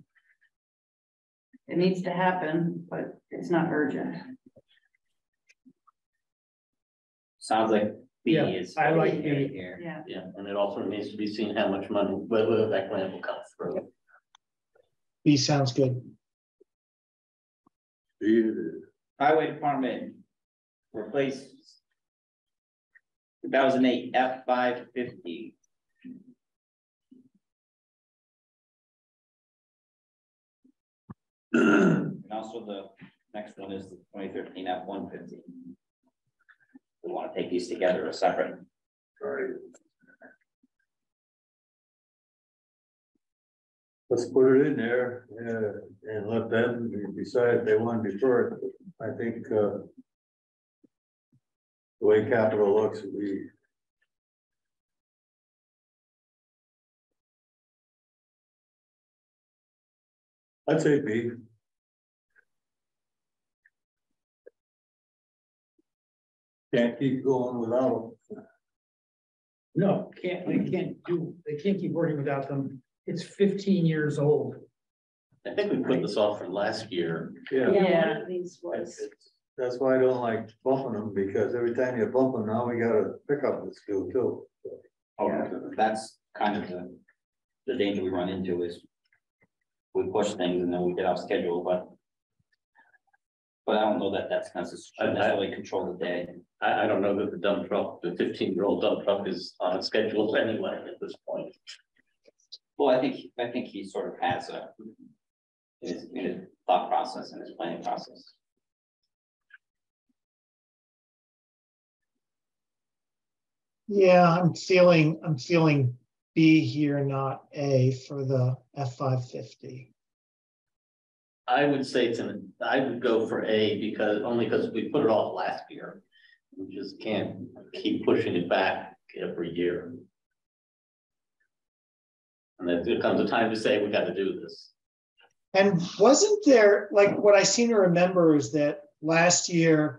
It needs to happen, but it's not urgent. Sounds like B Yeah, is. I like right B. Here. Yeah. yeah, and it also needs to be seen how much money, whether that grant will come through. B sounds good. B it is. Highway Department. Replace. Two thousand eight F five fifty. And also the next one is the twenty thirteen F one fifty. We want to take these together as separate. Right. Let's put it in there, uh, and let them decide if they want to defer it. I think, uh. The way capital looks, we. I'd say B. Can't keep going without. them. No, can't, they can't do, they can't keep working without them. It's fifteen years old. I think we put this off for last year. Yeah. Yeah, one of these was, That's why I don't like bumping them, because every time you bump them, now we got a pickup that's due too. Oh, that's kind of the, the danger we run into is. We push things and then we get off schedule, but. But I don't know that that's necessarily control the day. I, I don't know that the dump truck, the fifteen year old dump truck is on a schedule anyway at this point. Well, I think, I think he sort of has a. In his, in his thought process and his planning process. Yeah, I'm feeling, I'm feeling B here, not A for the F five fifty. I would say it's an, I would go for A because, only because we put it off last year. We just can't keep pushing it back every year. And then there comes a time to say, we gotta do this. And wasn't there, like, what I seem to remember is that last year.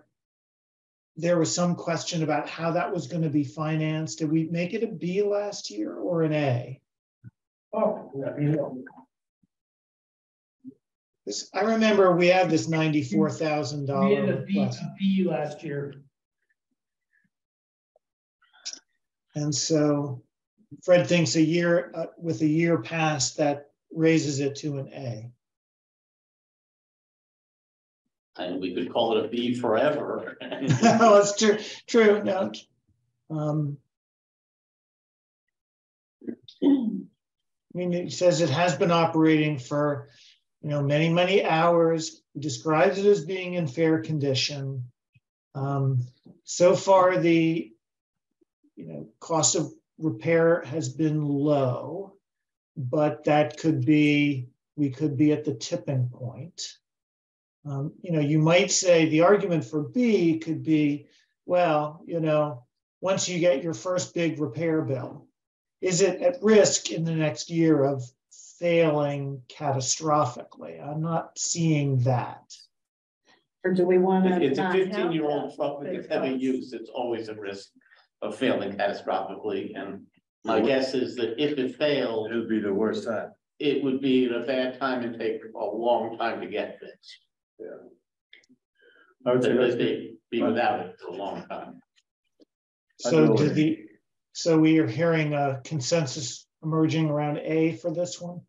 There was some question about how that was gonna be financed. Did we make it a B last year or an A? Oh, yeah, you know, This, I remember we had this ninety-four thousand dollars. we had a. B to B last year. And so Fred thinks a year, uh, with a year past, that raises it to an A. And we could call it a B forever. Well, That's true, true, no. Um. I mean, it says it has been operating for, you know, many, many hours, It describes it as being in fair condition. Um, so far, the, you know, cost of repair has been low. But that could be, we could be at the tipping point. Um, you know, you might say the argument for B could be, well, you know, once you get your first big repair bill, is it at risk in the next year of failing catastrophically? I'm not seeing that. or do we want to? It's a fifteen year old truck with heavy use, it's always at risk of failing catastrophically. And my guess is that if it failed, It'd be the worst time. it would be at a bad time and take a long time to get fixed. I would say that's they'd be without it for a long time. So know. did the, so we are hearing a consensus emerging around A for this one?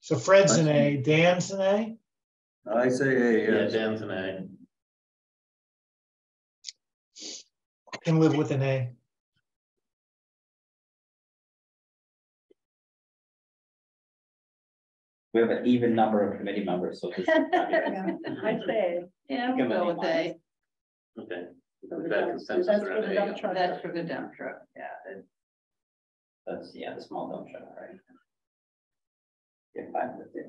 So Fred's an A, Dan's an A? I say A, Yeah, yes. Dan's an A. Can live with an A. We have an even number of committee members, so. this is not I'd say. Yeah, we'll go with A. Okay. That's That consensus for around the A. dump truck. That's for the dump truck, yeah. it- That's, yeah, the small dump truck, right? Yeah, five with it.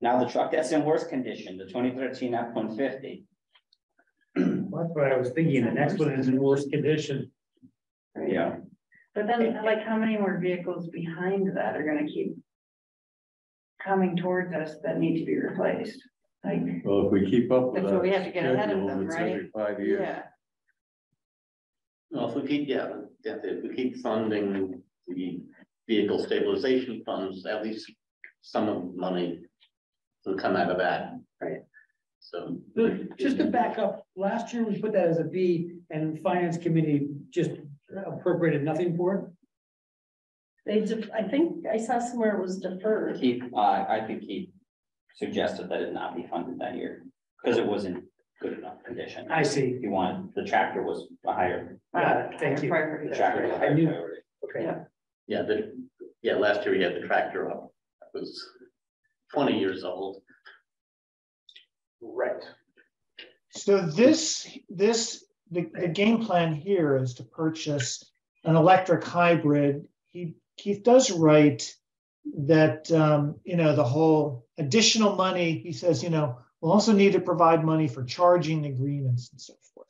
Now the truck that's in worse condition, the twenty thirteen F one fifty. That's what I was thinking. The next one is in worse condition. Yeah, But then, like, how many more vehicles behind that are gonna keep coming towards us that need to be replaced? Like, Well, if we keep up with That's what we have to get ahead of schedule, them, it's right? every five years. yeah, Well, if we keep, yeah, yeah, if we keep funding the vehicle stabilization funds, at least some of the money will come out of that. Right. So. Just to back up, last year we put that as a B and finance committee just appropriated nothing for it. They, def- I think I saw somewhere it was deferred. Keith, uh, I think he suggested that it not be funded that year. because it wasn't good enough condition. I see. If you want, the tractor was a higher, Got it. Thank you. Priority. the tractor was a I higher knew- priority. Okay. Yeah, the, yeah, last year we had the tractor up. It was twenty years old. Right. So this, this, the, the game plan here is to purchase an electric hybrid. He, Keith does write that, um, you know, the whole additional money, he says, you know, we'll also need to provide money for charging agreements and so forth.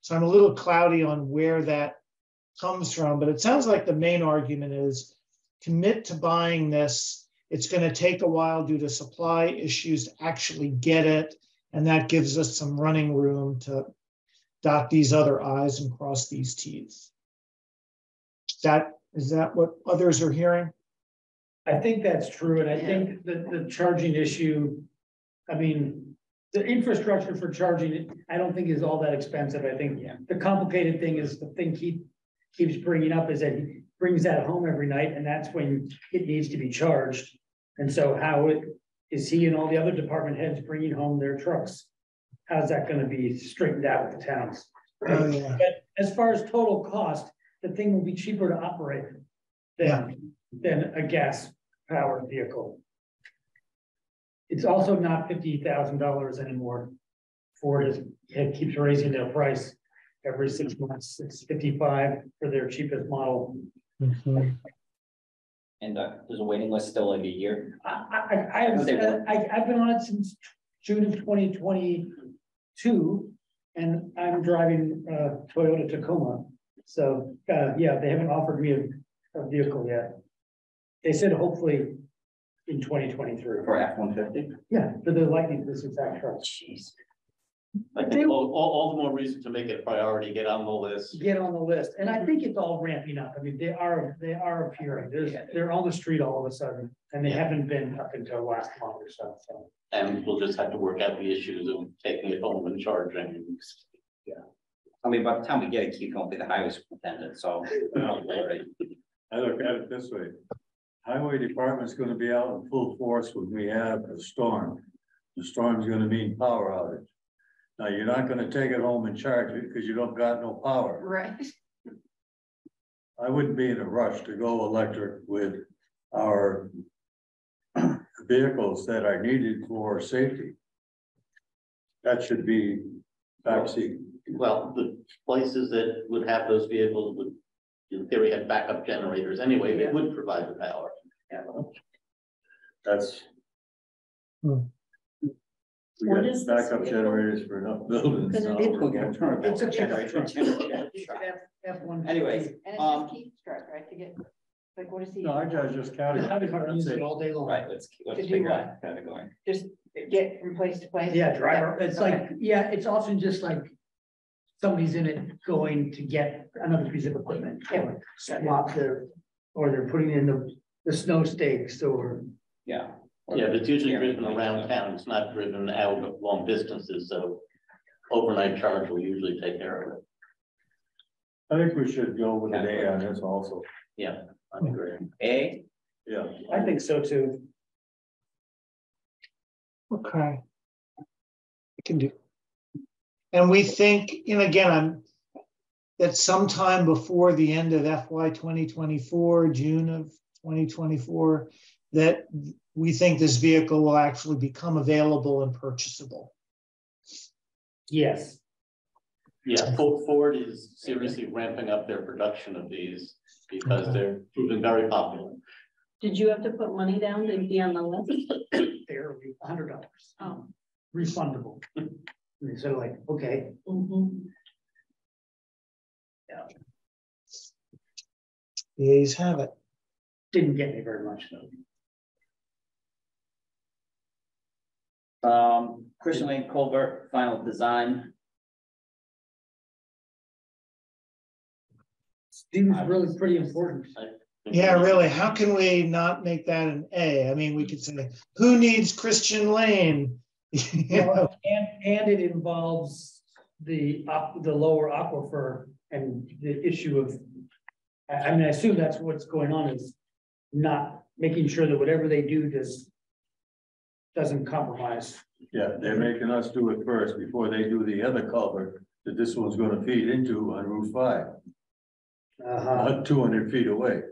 So I'm a little cloudy on where that comes from, but it sounds like the main argument is commit to buying this. It's going to take a while due to supply issues to actually get it. And that gives us some running room to dot these other i's and cross these t's. That, is that what others are hearing? I think that's true, and I think that the charging issue, I mean, the infrastructure for charging, I don't think is all that expensive. I think Yeah. the complicated thing is the thing he keeps bringing up is that he brings that home every night, and that's when it needs to be charged. And so how it, is he and all the other department heads bringing home their trucks? How's that gonna be straightened out with the towns? Oh, yeah. But as far as total cost, the thing will be cheaper to operate than, than a gas powered vehicle. It's also not fifty thousand dollars anymore. Ford is, it keeps raising their price every six months. It's fifty-five for their cheapest model. Mhm. And uh, there's a waiting list still like a year. I, I, I, have, They. I, I've been on it since June of twenty twenty-two. And I'm driving, uh, Toyota Tacoma. So, uh, yeah, they haven't offered me a, a vehicle yet. They said hopefully in twenty twenty-three. For F one fifty? Yeah, for the lightning, this exact truck. Jeez. I think all, all, all the more reason to make it a priority, get on the list. Get on the list, and I think it's all ramping up. I mean, they are, they are appearing. There's, they're on the street all of a sudden. And they haven't been up until last month or so, so. And we'll just have to work out the issues of taking it home and charging. I mean, by the time we get it, Keith won't be the highway superintendent, so. Alright. I look at it this way. Highway department's gonna be out in full force when we have a storm. The storm's gonna mean power outage. Now, you're not gonna take it home and charge it because you don't got no power. Right. I wouldn't be in a rush to go electric with our vehicles that are needed for safety. That should be backseat. Well, the places that would have those vehicles would, in theory, have backup generators anyway, they would provide the power. That's. Hmm. We What got this backup generators for enough buildings. Gonna now. get a turn. It's a pickup. Generator. F one. Anyways, And it's um, just Keith's truck, right, to get, like, what is he? No, I just just counted. I've been using it all day long. right, let's, let's do figure out kind of going. Just get from place to place? Yeah, driver, it's Okay. like, yeah, it's often just like. Somebody's in it going to get another piece of equipment, or swap their, or they're putting in the, the snow stakes or. Yeah. Yeah, but it's usually driven around town, it's not driven out of long distances, so overnight charge will usually take care of it. I think we should go with an A on this also. Yeah, I agree. A, Yeah. I think so too. Okay. We can do. And we think, and again, I'm, that sometime before the end of FY twenty twenty-four, June of twenty twenty-four, that we think this vehicle will actually become available and purchasable. Yes, Yeah, Fo- Ford is seriously ramping up their production of these because they're proving very popular. Did you have to put money down to be on the list? barely, a hundred dollars, Oh. refundable. And they said like, okay, Mhm. The A's have it. didn't get me very much though. um, Christian Lane Culvert, final design. Seems really pretty important. Yeah, really, how can we not make that an A? I mean, we could say, who needs Christian Lane? You know, Well, And, and it involves the, aqu- the lower aquifer and the issue of. I, I mean, I assume that's what's going on is not making sure that whatever they do does. doesn't compromise. Yeah, they're making us do it first before they do the other culvert that this one's gonna feed into on Route five, Uh-huh. not two hundred feet away.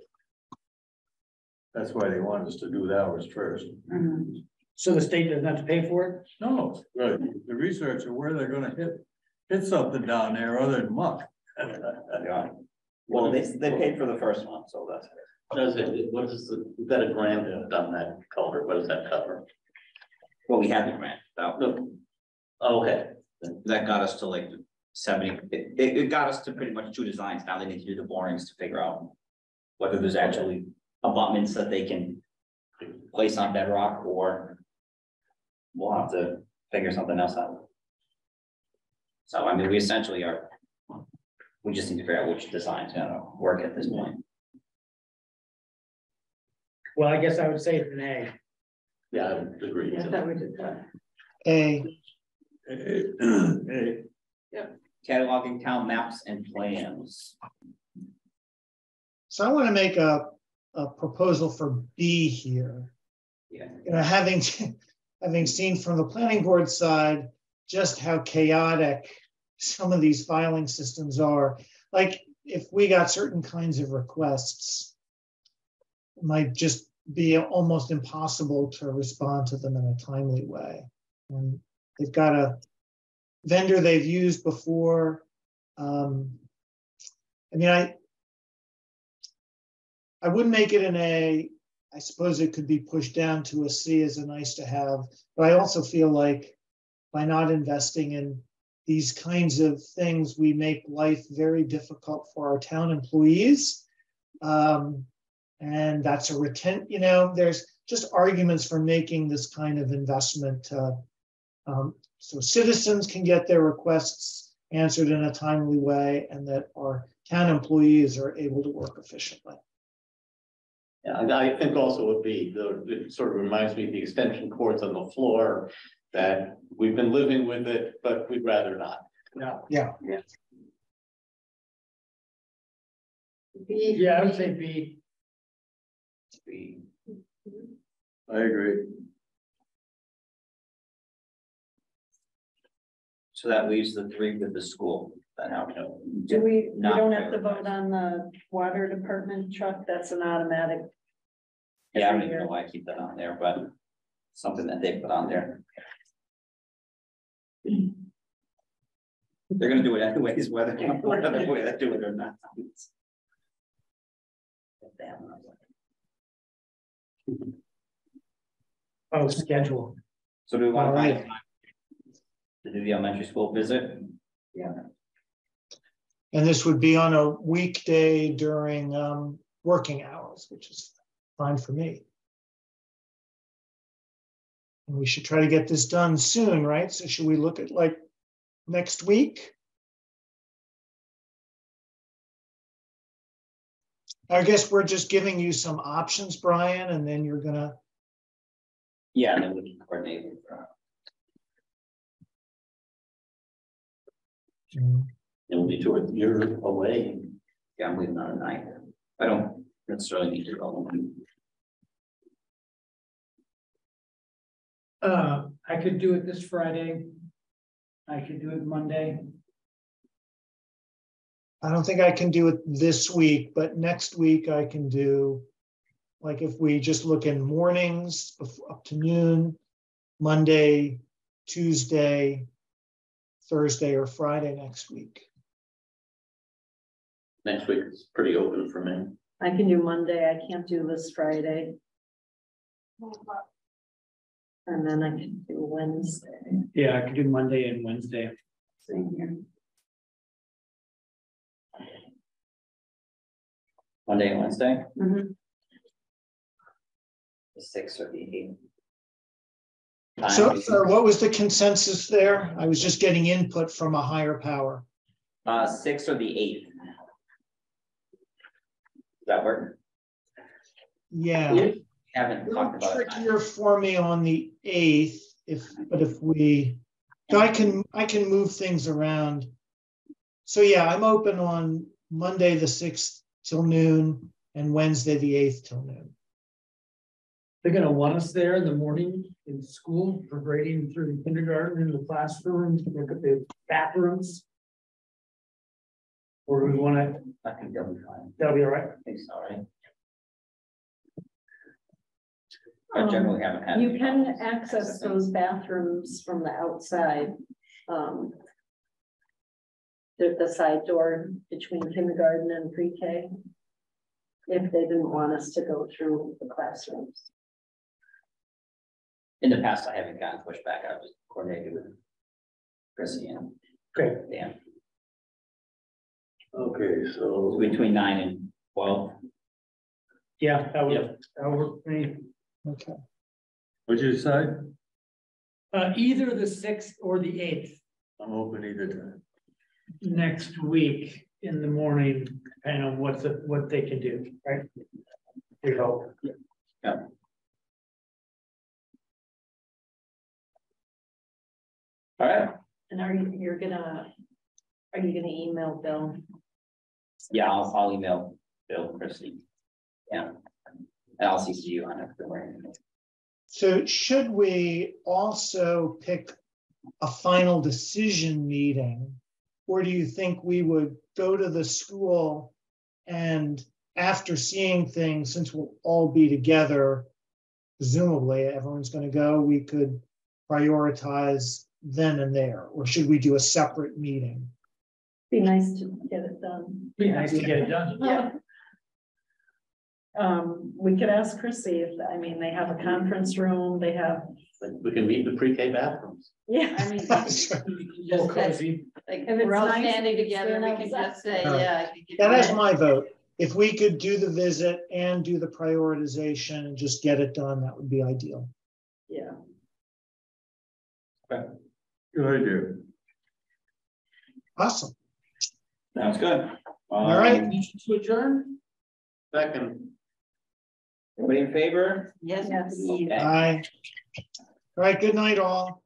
That's why they want us to do that ours first. Mhm. So the state doesn't have to pay for it? No, right, the research of where they're gonna hit, hit something down there other than muck. Yeah. Well, they, they paid for the first one, so that's. Does it, what is the, we've got a grant done that culvert, what does that cover? Well, we had the grant, that, oh, Okay, that got us to like seventy, it, it, it got us to pretty much two designs, now they need to do the borings to figure out. Whether there's actually abutments that they can place on bedrock or. We'll have to figure something else out. So I mean, we essentially are. We just need to figure out which designs gonna work at this point. Well, I guess I would say it's an A. yeah, I would agree. I thought we did that. A, Hey, Cataloging town maps and plans. so I want to make a, a proposal for B here. Yeah. you know, having, having seen from the planning board side, just how chaotic some of these filing systems are. Like, if we got certain kinds of requests, it might just be almost impossible to respond to them in a timely way. And they've got a vendor they've used before. Um, I mean, I, I wouldn't make it an A. I suppose it could be pushed down to a C as a nice to have, but I also feel like by not investing in these kinds of things, we make life very difficult for our town employees. Um, and that's a retent, you know, there's just arguments for making this kind of investment. Uh, um, so citizens can get their requests answered in a timely way and that our town employees are able to work efficiently. Yeah, and I think also would be, the, it sort of reminds me of the extension cords on the floor. That we've been living with it, but we'd rather not. Yeah. B. Yeah, I would say B. We, I agree. so that leaves the three with the school, then how, Do we, we Not don't have to vote on the water department truck, that's an automatic. yeah, I don't even know why I keep that on there, but something that they put on there. They're gonna do it anyways, whether, whether they do it or not. Oh, schedule. So do we wanna right. find time to do the elementary school visit? And this would be on a weekday during um, working hours, which is fine for me. And we should try to get this done soon, right? So should we look at like next week? I guess we're just giving you some options, Brian, and then you're gonna, Yeah, and then we can coordinate. with, uh, It will be two or you're away. Yeah, I'm leaving on a night. I don't necessarily need to go. Uh, I could do it this Friday. I could do it Monday. I don't think I can do it this week, but next week I can do. Like if we just look in mornings up to noon, Monday, Tuesday, Thursday or Friday next week. Next week is pretty open for me. I can do Monday, I can't do this Friday. And then I can do Wednesday. Yeah, I could do Monday and Wednesday. Same here. Monday and Wednesday, Mhm. the sixth or the eighth. So, Time, so what was the consensus there? I was just getting input from a higher power. Uh, sixth or the eighth. Does that work? Yeah. Haven't talked about it. Trickier for me on the eighth, if, but if we, so I can, I can move things around. So yeah, I'm open on Monday, the sixth till noon and Wednesday, the eighth till noon. They're gonna want us there in the morning in school, for parading through the kindergarten in the classrooms, look at the bathrooms. Or we wanna, I think they'll be fine. that'll be all right. I think so, right? I generally haven't had. Um, You any can problems. access those bathrooms from the outside. um, The, the side door between kindergarten and pre-K. If they didn't want us to go through the classrooms. In the past, I haven't gotten pushback. I've just coordinated with Chrissy and Okay. Dan. Okay, so. Between nine and twelve. Yeah, that would, Yep. that would work for me. Okay, What'd you decide? Uh, either the sixth or the eighth I'm open either time. next week in the morning, depending on what's, the- what they can do, right? We hope. All right. And are you, you're gonna, are you gonna email Bill? Yeah, I'll, I'll email Bill, Chrissy. Yeah. And I'll CC you on it. don't worry. so should we also pick a final decision meeting? Or do you think we would go to the school and after seeing things, since we'll all be together, presumably everyone's gonna go, we could prioritize then and there, or should we do a separate meeting? Be nice to get it done. Be nice to get it done. Yeah. Um, we could ask Chrissy if, I mean, they have a conference room, they have, We can meet in the pre-K bathrooms. yeah. I mean, Just cozy. like, If it's we're all nice standing and together, we can just say, yeah. I think That is my vote. If we could do the visit and do the prioritization and just get it done, that would be ideal. Yeah, Good idea. Awesome. Sounds good. All right. Um, To adjourn? Second, Everybody in favor? Yes. Yes. Okay. Bye. All right, good night, all.